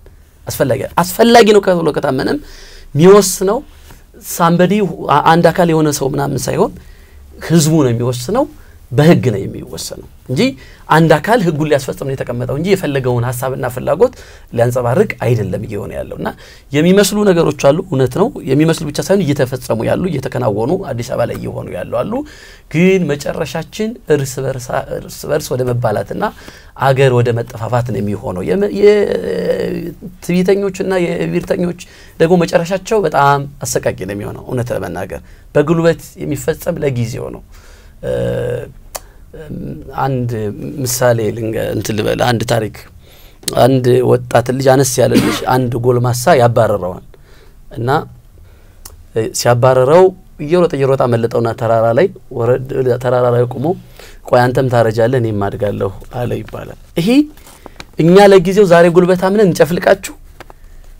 አስፈላጊ አስፈላጊ ነው ተብሎ ከታመነም የሚወስነው ሳምበዲ አንድ አካል የሆነ ሰው ምናምን ሳይሆን ህዝቡ ነው የሚወስነው። በህግ ነው የሚወሰነው እንጂ አንድ አካል ህጉን ሊያስፈጽም ነው የተቀመጠው እንጂ የፈለገውን ሀሳብና ፍላጎት ሊያንጸባርቅ አይደለም እየሆነ ያለው እና የሚመስሉ ነገሮች አሉ። እውነት ነው የሚመስሉ ብቻ ሳይሆን እየተፈጸሙ ያሉ እየተከናወኑ አዲስ አበባ ላይ እየሆኑ ያሉ አሉ። ግን መጨረሻችን እርስ በርስ ወደ መባላትና አገር ወደ መጠፋፋት ነው የሚሆነው። የትዕቢተኞችና የብሔርተኞች ደግሞ መጨረሻቸው በጣም አሰቃቂ ነው የሚሆነው። እውነት ለመናገር በጉልበት የሚፈጸም ለጊዜው ነው። አንድ ምሳሌ እንትን ልበል። አንድ ታሪክ አንድ ወጣት ልጅ አነስ ያለ ልጅ አንድ ጎልማሳ ያባረረዋል እና ሲያባረረው እየሮጠ እየሮጠ አመለጠውና ተራራ ላይ ተራራ ላይ ቆሞ ቆይ አንተም ታረጃለህ እኔም አድጋለሁ አለ ይባላል። ይሄ እኛ ለጊዜው ዛሬ ጉልበት አምነን እንጨፍልቃችሁ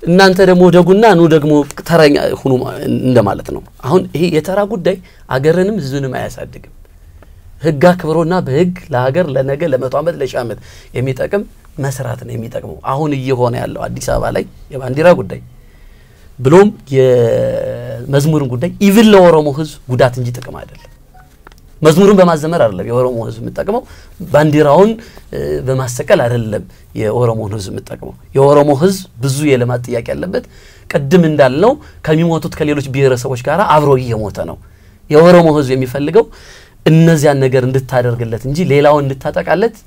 እናንተ ደግሞ ደጉና ኑ ደግሞ ተረኛ ሁኑ እንደማለት ነው። አሁን ይሄ የተራ ጉዳይ አገርንም ሕዝብንም አያሳድግም። ሕግ አክብሮና በሕግ ለሀገር ለነገ ለመቶ ዓመት ለሺህ ዓመት የሚጠቅም መስራት ነው የሚጠቅመው። አሁን እየሆነ ያለው አዲስ አበባ ላይ የባንዲራ ጉዳይ ብሎም የመዝሙርን ጉዳይ even ለኦሮሞ ሕዝብ ጉዳት እንጂ ጥቅም አይደለም። መዝሙሩን በማዘመር አይደለም የኦሮሞ ህዝብ የምጠቅመው፣ ባንዲራውን በማሰቀል አይደለም የኦሮሞን ህዝብ የምጠቅመው። የኦሮሞ ህዝብ ብዙ የልማት ጥያቄ ያለበት ቅድም እንዳልነው ከሚሞቱት ከሌሎች ብሔረሰቦች ጋር አብሮ እየሞተ ነው። የኦሮሞ ህዝብ የሚፈልገው እነዚያን ነገር እንድታደርግለት እንጂ ሌላውን እንድታጠቃለት፣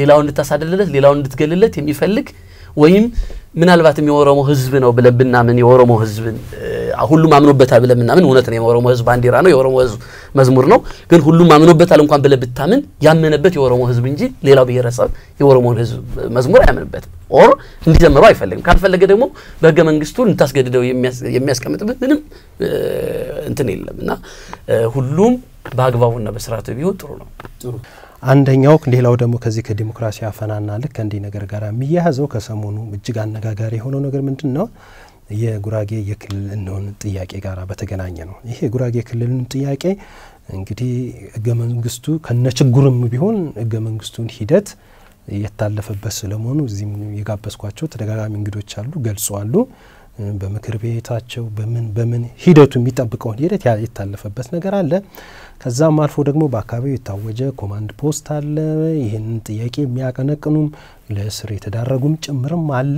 ሌላውን እንድታሳድድለት፣ ሌላውን እንድትገልለት የሚፈልግ ወይም ምናልባትም የኦሮሞ ህዝብ ነው ብለን ብናምን የኦሮሞ ህዝብን ሁሉም አምኖበታል ብለን ብናምን እውነት ነው። የኦሮሞ ህዝብ ባንዲራ ነው፣ የኦሮሞ ህዝብ መዝሙር ነው። ግን ሁሉም አምኖበታል እንኳን ብለን ብታምን ያመነበት የኦሮሞ ህዝብ እንጂ ሌላው ብሔረሰብ የኦሮሞን ህዝብ መዝሙር አያምንበትም፣ or እንዲዘምረው አይፈልግም። ካልፈለገ ደግሞ በህገ መንግስቱ ልታስገድደው የሚያስቀምጥበት ምንም እንትን የለም እና ሁሉም በአግባቡና በስርዓቱ ቢሆን ጥሩ ነው። አንደኛው ሌላው ደግሞ ከዚህ ከዲሞክራሲ አፈናና ልክ እንዲህ ነገር ጋር የሚያያዘው ከሰሞኑ እጅግ አነጋጋሪ የሆነው ነገር ምንድን ነው? የጉራጌ የክልል እንሆን ጥያቄ ጋር በተገናኘ ነው። ይህ የጉራጌ ክልልን ጥያቄ እንግዲህ ህገ መንግስቱ ከነ ችግሩም ቢሆን ህገ መንግስቱን ሂደት የታለፈበት ስለመሆኑ እዚህም የጋበዝኳቸው ተደጋጋሚ እንግዶች አሉ፣ ገልጸዋሉ። በምክር ቤታቸው በምን በምን ሂደቱ የሚጠብቀውን ሂደት የታለፈበት ነገር አለ። ከዛም አልፎ ደግሞ በአካባቢው የታወጀ ኮማንድ ፖስት አለ። ይህንን ጥያቄ የሚያቀነቅኑም ለእስር የተዳረጉም ጭምርም አለ።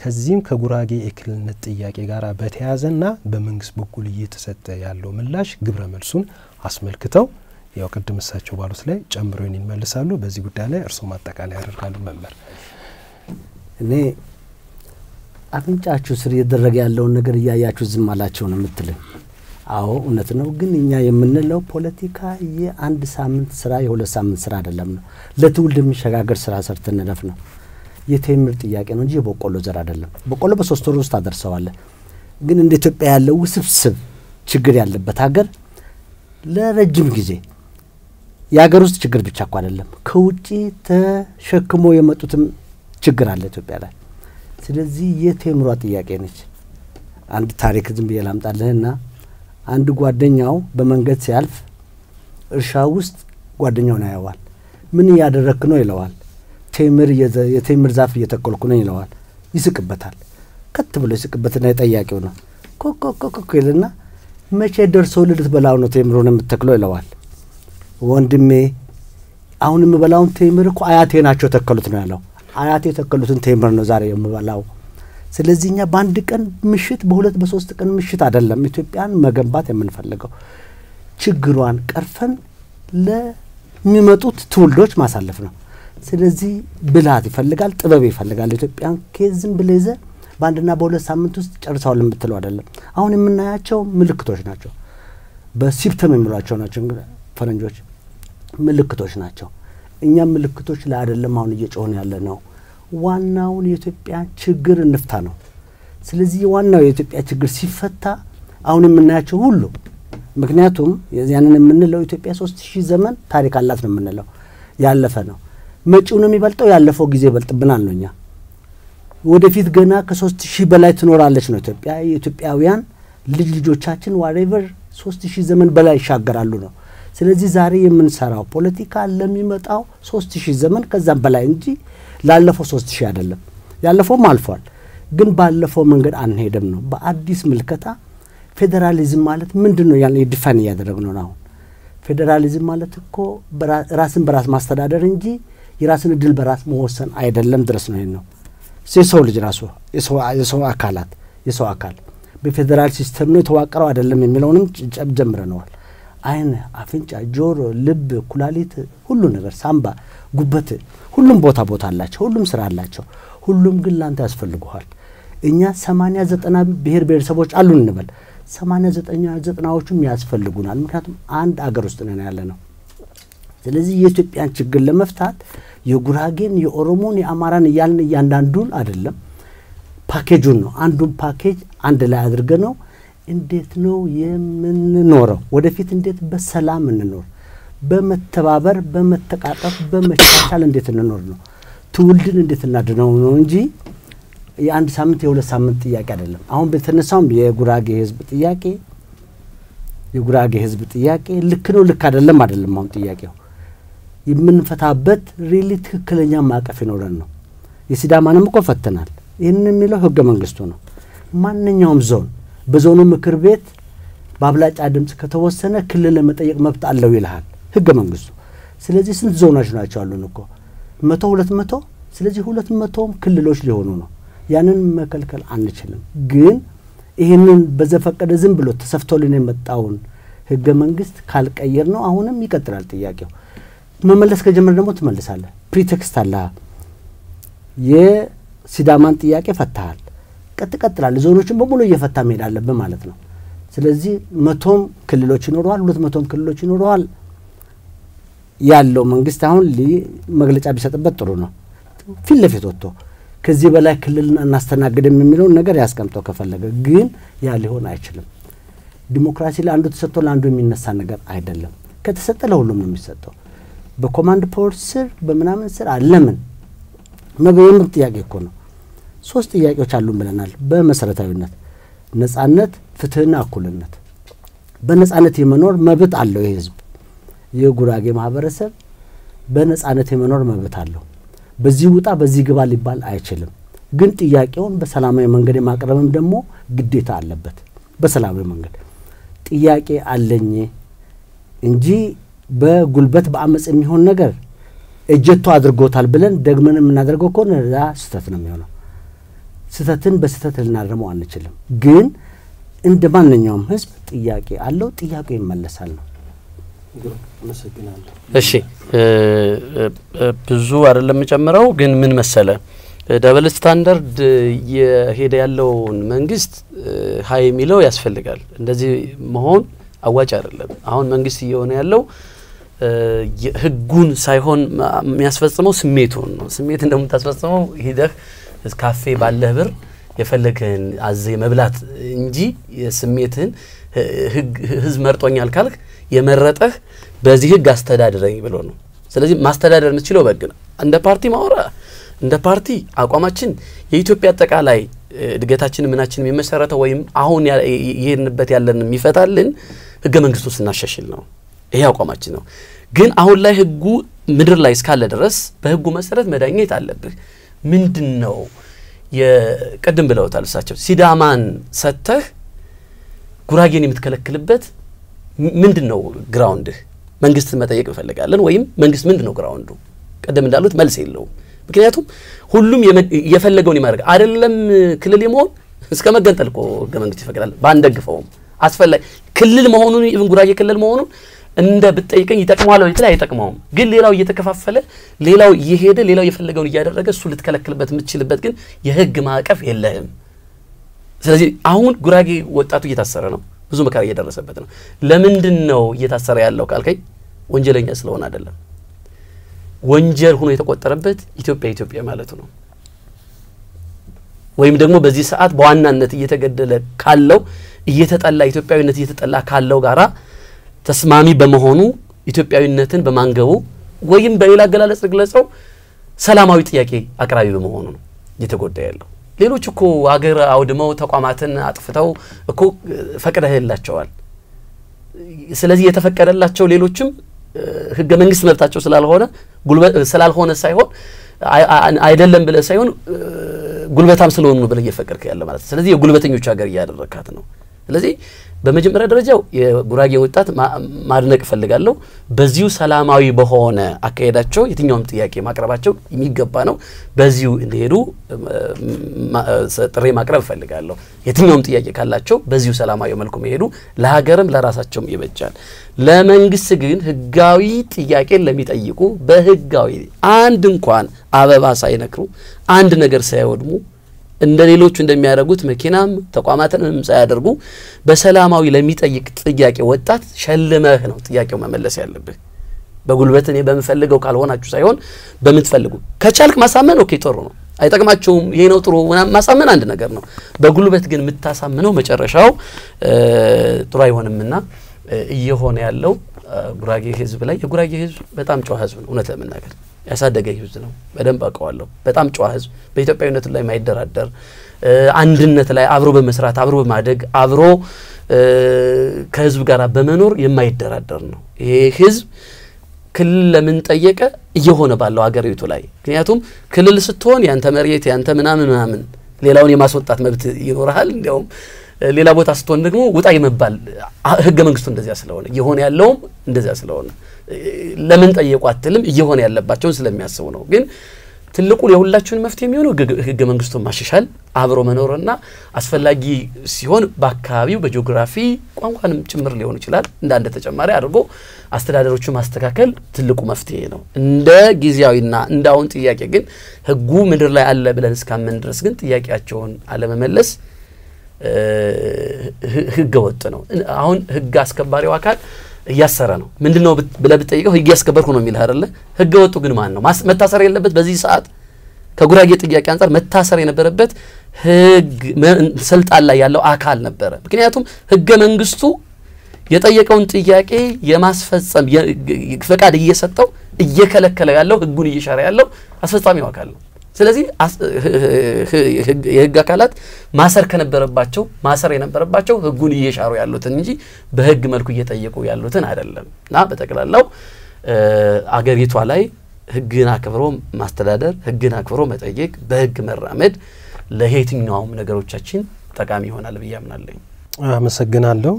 ከዚህም ከጉራጌ የክልልነት ጥያቄ ጋር በተያያዘና በመንግስት በኩል እየተሰጠ ያለው ምላሽ ግብረ መልሱን አስመልክተው ያው ቅድም እሳቸው ባሉት ላይ ጨምሮ ይመልሳሉ። በዚህ ጉዳይ ላይ እርስዎ ማጠቃለያ ያደርጋሉ። መመር እኔ አፍንጫችሁ ስር እየደረገ ያለውን ነገር እያያችሁ ዝም አላቸው ነው የምትልን። አዎ እውነት ነው። ግን እኛ የምንለው ፖለቲካ የአንድ ሳምንት ስራ የሁለት ሳምንት ስራ አይደለም ነው። ለትውልድ የሚሸጋገር ስራ ሰርተ ነደፍ ነው። የቴምር ጥያቄ ነው እንጂ የበቆሎ ዘር አይደለም። በቆሎ በሶስት ወር ውስጥ አደርሰዋለን። ግን እንደ ኢትዮጵያ ያለው ውስብስብ ችግር ያለበት ሀገር ለረጅም ጊዜ የሀገር ውስጥ ችግር ብቻ እኮ አይደለም፣ ከውጭ ተሸክሞ የመጡትም ችግር አለ ኢትዮጵያ ላይ። ስለዚህ የቴምሯ ጥያቄ ነች። አንድ ታሪክ ዝም ብዬ ላምጣልህና አንድ ጓደኛው በመንገድ ሲያልፍ እርሻ ውስጥ ጓደኛውን ያየዋል። ምን እያደረክ ነው ይለዋል። ቴምር የቴምር ዛፍ እየተከልኩ ነው ይለዋል። ይስቅበታል። ከት ብሎ ይስቅበትና የጠያቂው ነው ኮኮኮኮ ይልና መቼ ደርሶ ልትበላው ነው ቴምሩን የምትተክለው ይለዋል። ወንድሜ አሁን የምበላውን ቴምር እኮ አያቴ ናቸው የተከሉት ነው ያለው። አያቴ የተከሉትን ቴምር ነው ዛሬ የምበላው። ስለዚህ እኛ በአንድ ቀን ምሽት በሁለት በሶስት ቀን ምሽት አይደለም ኢትዮጵያን መገንባት የምንፈልገው ችግሯን ቀርፈን ለሚመጡት ትውልዶች ማሳለፍ ነው። ስለዚህ ብልሃት ይፈልጋል፣ ጥበብ ይፈልጋል። ኢትዮጵያን ዝም ብለህ በአንድና በሁለት ሳምንት ውስጥ ጨርሰዋል የምትለው አይደለም። አሁን የምናያቸው ምልክቶች ናቸው። በሲፕተም የሚሏቸው ናቸው ፈረንጆች ምልክቶች ናቸው። እኛም ምልክቶች ላይ አይደለም አሁን እየጮህን ያለ ነው። ዋናውን የኢትዮጵያ ችግር እንፍታ ነው። ስለዚህ ዋናው የኢትዮጵያ ችግር ሲፈታ አሁን የምናያቸው ሁሉ ምክንያቱም ያንን የምንለው ኢትዮጵያ ሶስት ሺህ ዘመን ታሪክ አላት ነው የምንለው ያለፈ ነው። መጪው ነው የሚበልጠው፣ ያለፈው ጊዜ ይበልጥብናል ነው እኛ ወደፊት ገና ከሶስት ሺህ በላይ ትኖራለች ነው ኢትዮጵያ። የኢትዮጵያውያን ልጅ ልጆቻችን whatever ሶስት ሺህ ዘመን በላይ ይሻገራሉ ነው። ስለዚህ ዛሬ የምንሰራው ፖለቲካ ለሚመጣው ሶስት ሺህ ዘመን ከዛም በላይ እንጂ ላለፈው ሶስት ሺህ አይደለም። ያለፈውም አልፏል፣ ግን ባለፈው መንገድ አንሄድም ነው። በአዲስ ምልከታ ፌዴራሊዝም ማለት ምንድን ነው? ያን define እያደረግን ነው አሁን። ፌዴራሊዝም ማለት እኮ ራስን በራስ ማስተዳደር እንጂ የራስን እድል በራስ መወሰን አይደለም ድረስ ነው። ነው የሰው ልጅ ራሱ የሰው አካላት የሰው አካል በ federal system ነው የተዋቀረው አይደለም የሚለውንም ጀምረነዋል። አይን፣ አፍንጫ፣ ጆሮ፣ ልብ፣ ኩላሊት፣ ሁሉ ነገር ሳምባ፣ ጉበት፣ ሁሉም ቦታ ቦታ አላቸው። ሁሉም ስራ አላቸው። ሁሉም ግን ላንተ ያስፈልጉሃል። እኛ ሰማንያ ዘጠና ብሔር ብሔረሰቦች አሉን እንበል ሰማንያ ዘጠኛ ዘጠናዎቹም ያስፈልጉናል። ምክንያቱም አንድ አገር ውስጥ ነን ያለ ነው። ስለዚህ የኢትዮጵያን ችግር ለመፍታት የጉራጌን፣ የኦሮሞን፣ የአማራን እያልን እያንዳንዱን አይደለም ፓኬጁን ነው። አንዱን ፓኬጅ አንድ ላይ አድርገ ነው እንዴት ነው የምንኖረው? ወደፊት እንዴት በሰላም እንኖር፣ በመተባበር በመተቃቀፍ በመቻቻል እንዴት እንኖር ነው። ትውልድን እንዴት እናድነው ነው እንጂ የአንድ ሳምንት የሁለት ሳምንት ጥያቄ አይደለም። አሁን በተነሳውም የጉራጌ ህዝብ ጥያቄ የጉራጌ ህዝብ ጥያቄ ልክ ነው ልክ አይደለም አይደለም። አሁን ጥያቄው የምንፈታበት really ትክክለኛ ማዕቀፍ ይኖረን ነው። የሲዳማንም እኮ ፈትተናል። ይህንን የሚለው ህገ መንግስቱ ነው። ማንኛውም ዞን በዞኑ ምክር ቤት በአብላጫ ድምፅ ከተወሰነ ክልል ለመጠየቅ መብት አለው ይልሃል ህገ መንግስቱ። ስለዚህ ስንት ዞኖች ናቸው አሉን እኮ መቶ ሁለት መቶ ስለዚህ ሁለት መቶም ክልሎች ሊሆኑ ነው። ያንን መከልከል አንችልም። ግን ይህንን በዘፈቀደ ዝም ብሎ ተሰፍቶልን የመጣውን ህገ መንግስት ካልተቀየረ ነው አሁንም ይቀጥላል ጥያቄው። መመለስ ከጀመር ደግሞ ትመልሳለህ። pretext አለ። የሲዳማን ጥያቄ ፈታሃል፣ ቀጥ ቀጥላል። ዞኖችን በሙሉ እየፈታ መሄድ አለብን ማለት ነው። ስለዚህ መቶም ክልሎች ይኖረዋል፣ ሁለት መቶም ክልሎች ይኖረዋል ያለው መንግስት አሁን መግለጫ ቢሰጥበት ጥሩ ነው። ፊት ለፊት ወጥቶ ከዚህ በላይ ክልል እናስተናግድም የሚለውን ነገር ያስቀምጠው ከፈለገ። ግን ያ ሊሆን አይችልም። ዲሞክራሲ ለአንዱ ተሰጥቶ ለአንዱ የሚነሳ ነገር አይደለም። ከተሰጠ ለሁሉም ነው የሚሰጠው። በኮማንድ ፖስት ስር በምናምን ስር አለምን የምር ጥያቄ እኮ ነው። ሶስት ጥያቄዎች አሉን ብለናል። በመሰረታዊነት ነጻነት፣ ፍትህና እኩልነት። በነጻነት የመኖር መብት አለው ይህ ህዝብ። የጉራጌ ማህበረሰብ በነጻነት የመኖር መብት አለው። በዚህ ውጣ በዚህ ግባ ሊባል አይችልም። ግን ጥያቄውን በሰላማዊ መንገድ የማቅረብም ደግሞ ግዴታ አለበት። በሰላማዊ መንገድ ጥያቄ አለኝ እንጂ በጉልበት በአመፅ የሚሆን ነገር እጀቶ አድርጎታል ብለን ደግመን የምናደርገው ከሆነ ያ ስህተት ነው የሚሆነው። ስህተትን በስህተት ልናርመው አንችልም። ግን እንደ ማንኛውም ህዝብ ጥያቄ አለው፣ ጥያቄው ይመለሳል ነው። እሺ ብዙ አይደለም የምጨምረው፣ ግን ምን መሰለ double standard የሄደ ያለውን መንግስት ሀይ የሚለው ያስፈልጋል። እንደዚህ መሆን አዋጭ አይደለም። አሁን መንግስት እየሆነ ያለው ህጉን ሳይሆን የሚያስፈጽመው ስሜቱን ነው። ስሜት እንደምታስፈጽመው ሂደህ ካፌ ባለህ ብር የፈለግህን አዘህ መብላት እንጂ የስሜትህን ህዝብ መርጦኛል ካልክ የመረጠህ በዚህ ህግ አስተዳድረኝ ብሎ ነው። ስለዚህ ማስተዳደር የምትችለው በህግ ነው። እንደ ፓርቲ ማውራ እንደ ፓርቲ አቋማችን የኢትዮጵያ አጠቃላይ እድገታችን ምናችን የሚመሰረተው ወይም አሁን ይሄድንበት ያለን የሚፈታልን ህገ መንግስቱ ስናሻሽል ነው። ይሄ አቋማችን ነው። ግን አሁን ላይ ህጉ ምድር ላይ እስካለ ድረስ በህጉ መሰረት መዳኘት አለብህ። ምንድን ነው የቅድም ብለውታል እሳቸው ሲዳማን ሰጥተህ ጉራጌን የምትከለክልበት ምንድን ነው ground ህ? መንግስትን መጠየቅ እንፈልጋለን። ወይም መንግስት ምንድን ነው ground ኡ? ቅድም እንዳሉት መልስ የለውም። ምክንያቱም ሁሉም የፈለገውን የማድረግ አይደለም ክልል የመሆን እስከ መገንጠል እኮ ህገ መንግስት ይፈቅዳል። ባንደግፈውም አስፈላጊ ክልል መሆኑን even ጉራጌ ክልል መሆኑን እንደ ብትጠይቀኝ ይጠቅመዋል ወይ አይጠቅመውም። ግን ሌላው እየተከፋፈለ ሌላው እየሄደ ሌላው የፈለገውን እያደረገ እሱ ልትከለክልበት የምትችልበት ግን የህግ ማዕቀፍ የለህም። ስለዚህ አሁን ጉራጌ ወጣቱ እየታሰረ ነው። ብዙ መከራ እየደረሰበት ነው። ለምንድን ነው እየታሰረ ያለው ካልከኝ ወንጀለኛ ስለሆነ አይደለም። ወንጀል ሆኖ የተቆጠረበት ኢትዮጵያ ኢትዮጵያ ማለቱ ነው። ወይም ደግሞ በዚህ ሰዓት በዋናነት እየተገደለ ካለው እየተጠላ ኢትዮጵያዊነት እየተጠላ ካለው ጋራ ተስማሚ በመሆኑ ኢትዮጵያዊነትን በማንገቡ ወይም በሌላ አገላለጽ ግለጸው ሰላማዊ ጥያቄ አቅራቢ በመሆኑ ነው እየተጎዳ ያለው። ሌሎች እኮ አገር አውድመው ተቋማትን አጥፍተው እኮ ፈቅደህላቸዋል። ስለዚህ የተፈቀደላቸው ሌሎችም ህገ መንግስት መብታቸው ስላልሆነ ስላልሆነ ሳይሆን አይደለም ብለህ ሳይሆን ጉልበታም ስለሆኑ ብለህ እየፈቀድክ ያለ ማለት ነው። ስለዚህ የጉልበተኞች ሀገር እያደረካት ነው። ስለዚህ በመጀመሪያ ደረጃው የጉራጌ ወጣት ማድነቅ እፈልጋለሁ። በዚሁ ሰላማዊ በሆነ አካሄዳቸው የትኛውም ጥያቄ ማቅረባቸው የሚገባ ነው። በዚሁ እንዲሄዱ ጥሪ ማቅረብ እፈልጋለሁ። የትኛውም ጥያቄ ካላቸው በዚሁ ሰላማዊ መልኩ መሄዱ ለሀገርም ለራሳቸውም ይበጃል። ለመንግስት ግን ህጋዊ ጥያቄን ለሚጠይቁ በህጋዊ አንድ እንኳን አበባ ሳይነክሩ አንድ ነገር ሳይወድሙ እንደ ሌሎቹ እንደሚያደርጉት መኪናም ተቋማትንም ሳያደርጉ በሰላማዊ ለሚጠይቅ ጥያቄ ወጣት ሸልመህ ነው ጥያቄው መመለስ ያለብህ። በጉልበት እኔ በምፈልገው ካልሆናችሁ ሳይሆን በምትፈልጉ ከቻልክ ማሳመን okay ጥሩ ነው። አይጠቅማቸውም፣ ይሄ ነው ጥሩ ማሳመን አንድ ነገር ነው። በጉልበት ግን የምታሳምነው መጨረሻው ጥሩ አይሆንምና እየሆነ ያለው ጉራጌ ህዝብ ላይ የጉራጌ ህዝብ በጣም ጨዋ ህዝብ ነው። እውነት ለመናገር ያሳደገ ህዝብ ነው። በደንብ አውቀዋለሁ። በጣም ጨዋ ህዝብ፣ በኢትዮጵያዊነቱ ላይ የማይደራደር አንድነት ላይ አብሮ በመስራት አብሮ በማደግ አብሮ ከህዝብ ጋር በመኖር የማይደራደር ነው። ይሄ ህዝብ ክልል ለምን ጠየቀ እየሆነ ባለው ሀገሪቱ ላይ ምክንያቱም ክልል ስትሆን ያንተ መሬት ያንተ ምናምን ምናምን ሌላውን የማስወጣት መብት ይኖርሃል። እንዲያውም ሌላ ቦታ ስትሆን ደግሞ ውጣ የመባል ህገ መንግስቱ እንደዚያ ስለሆነ እየሆነ ያለውም እንደዚያ ስለሆነ ለምን ጠየቁ አትልም። እየሆነ ያለባቸውን ስለሚያስቡ ነው። ግን ትልቁ የሁላችሁን መፍትሄ የሚሆነው ህገ መንግስቱን ማሻሻል፣ አብሮ መኖርና አስፈላጊ ሲሆን በአካባቢው በጂኦግራፊ ቋንቋንም ጭምር ሊሆን ይችላል እንደ አንድ ተጨማሪ አድርጎ አስተዳደሮቹ ማስተካከል ትልቁ መፍትሄ ነው። እንደ ጊዜያዊና እንደ አሁን ጥያቄ ግን ህጉ ምድር ላይ አለ ብለን እስካመን ድረስ ግን ጥያቄያቸውን አለመመለስ ህገ ወጥ ነው። አሁን ህግ አስከባሪው አካል እያሰረ ነው። ምንድን ነው ብለህ ብትጠይቀው ህግ ያስከበርኩ ነው የሚልህ አይደለ? ህገ ወጡ ግን ማን ነው? መታሰር የለበት በዚህ ሰዓት ከጉራጌ ጥያቄ አንጻር መታሰር የነበረበት ህግ ስልጣን ላይ ያለው አካል ነበረ። ምክንያቱም ህገ መንግስቱ የጠየቀውን ጥያቄ የማስፈጸም ፈቃድ እየሰጠው እየከለከለው ያለው ህጉን እየሻረ ያለው አስፈጻሚው አካል ነው። ስለዚህ የህግ አካላት ማሰር ከነበረባቸው ማሰር የነበረባቸው ህጉን እየሻሩ ያሉትን እንጂ በህግ መልኩ እየጠየቁ ያሉትን አይደለም። እና በጠቅላላው አገሪቷ ላይ ህግን አክብሮ ማስተዳደር፣ ህግን አክብሮ መጠየቅ፣ በህግ መራመድ ለየትኛውም ነገሮቻችን ጠቃሚ ይሆናል ብዬ አምናለኝ። አመሰግናለሁ።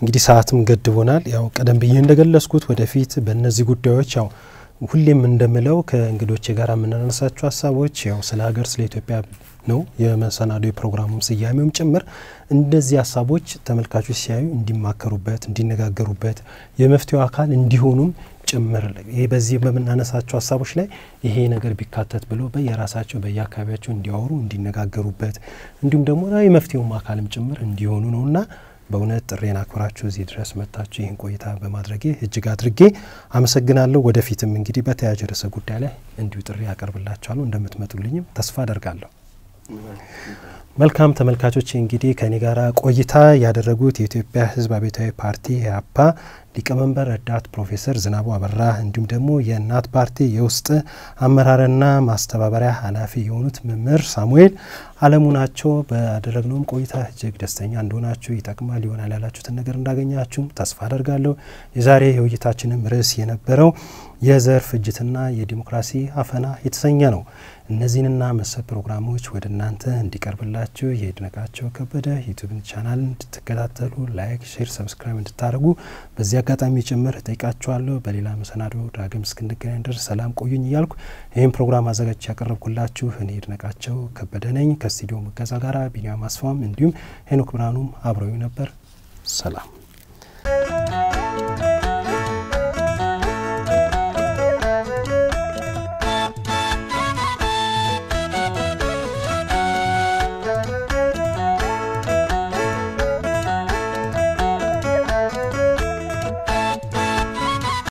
እንግዲህ ሰዓትም ገድቦናል። ያው ቀደም ብዬ እንደገለጽኩት ወደፊት በእነዚህ ጉዳዮች ያው ሁሌም እንደምለው ከእንግዶቼ ጋር የምናነሳቸው ሀሳቦች ያው ስለ ሀገር ስለ ኢትዮጵያ ነው። የመሰናዶ የፕሮግራሙም ስያሜውም ጭምር እንደዚህ ሀሳቦች ተመልካቾች ሲያዩ እንዲማከሩበት፣ እንዲነጋገሩበት የመፍትሄው አካል እንዲሆኑም ጭምር ይሄ በዚህ በምናነሳቸው ሀሳቦች ላይ ይሄ ነገር ቢካተት ብሎ በየራሳቸው በየአካባቢያቸው እንዲያወሩ እንዲነጋገሩበት እንዲሁም ደግሞ የመፍትሄውም አካልም ጭምር እንዲሆኑ ነውና በእውነት ጥሬን አክብራችሁ እዚህ ድረስ መጥታችሁ ይህን ቆይታ በማድረጌ እጅግ አድርጌ አመሰግናለሁ። ወደፊትም እንግዲህ በተያያዘ ርዕሰ ጉዳይ ላይ እንዲሁ ጥሪ ያቀርብላችኋለሁ። እንደምትመጡልኝም ተስፋ አደርጋለሁ። መልካም ተመልካቾች እንግዲህ ከኔ ጋር ቆይታ ያደረጉት የኢትዮጵያ ሕዝብ አብዮታዊ ፓርቲ ኢህአፓ ሊቀመንበር ረዳት ፕሮፌሰር ዝናቡ አበራ እንዲሁም ደግሞ የእናት ፓርቲ የውስጥ አመራርና ማስተባበሪያ ኃላፊ የሆኑት መምህር ሳሙኤል አለሙ ናቸው። ባደረግነውም ቆይታ እጅግ ደስተኛ እንደሆናችሁ ይጠቅማል ይሆናል ያላችሁትን ነገር እንዳገኛችሁም ተስፋ አደርጋለሁ። የዛሬ የውይይታችንም ርዕስ የነበረው የዘር ፍጅትና የዲሞክራሲ አፈና የተሰኘ ነው። እነዚህንና መሰል ፕሮግራሞች ወደ እናንተ እንዲቀርብላችሁ የይድነቃቸው ከበደ YouTube ን channel እንድትከታተሉ like፣ share፣ subscribe እንድታደርጉ በዚህ አጋጣሚ ጭምር ጠይቃችኋለሁ። በሌላ መሰናዶ ዳግም እስክንገናኝ ድረስ ሰላም ቆዩኝ እያልኩ ይህን ፕሮግራም አዘጋጅ ያቀረብኩላችሁ እኔ ይድነቃቸው ከበደ ነኝ። ከስቱዲዮ መገዛ ጋር ቢኒያም አስፋም እንዲሁም ሄኖክ ብርሃኑም አብረው ነበር። ሰላም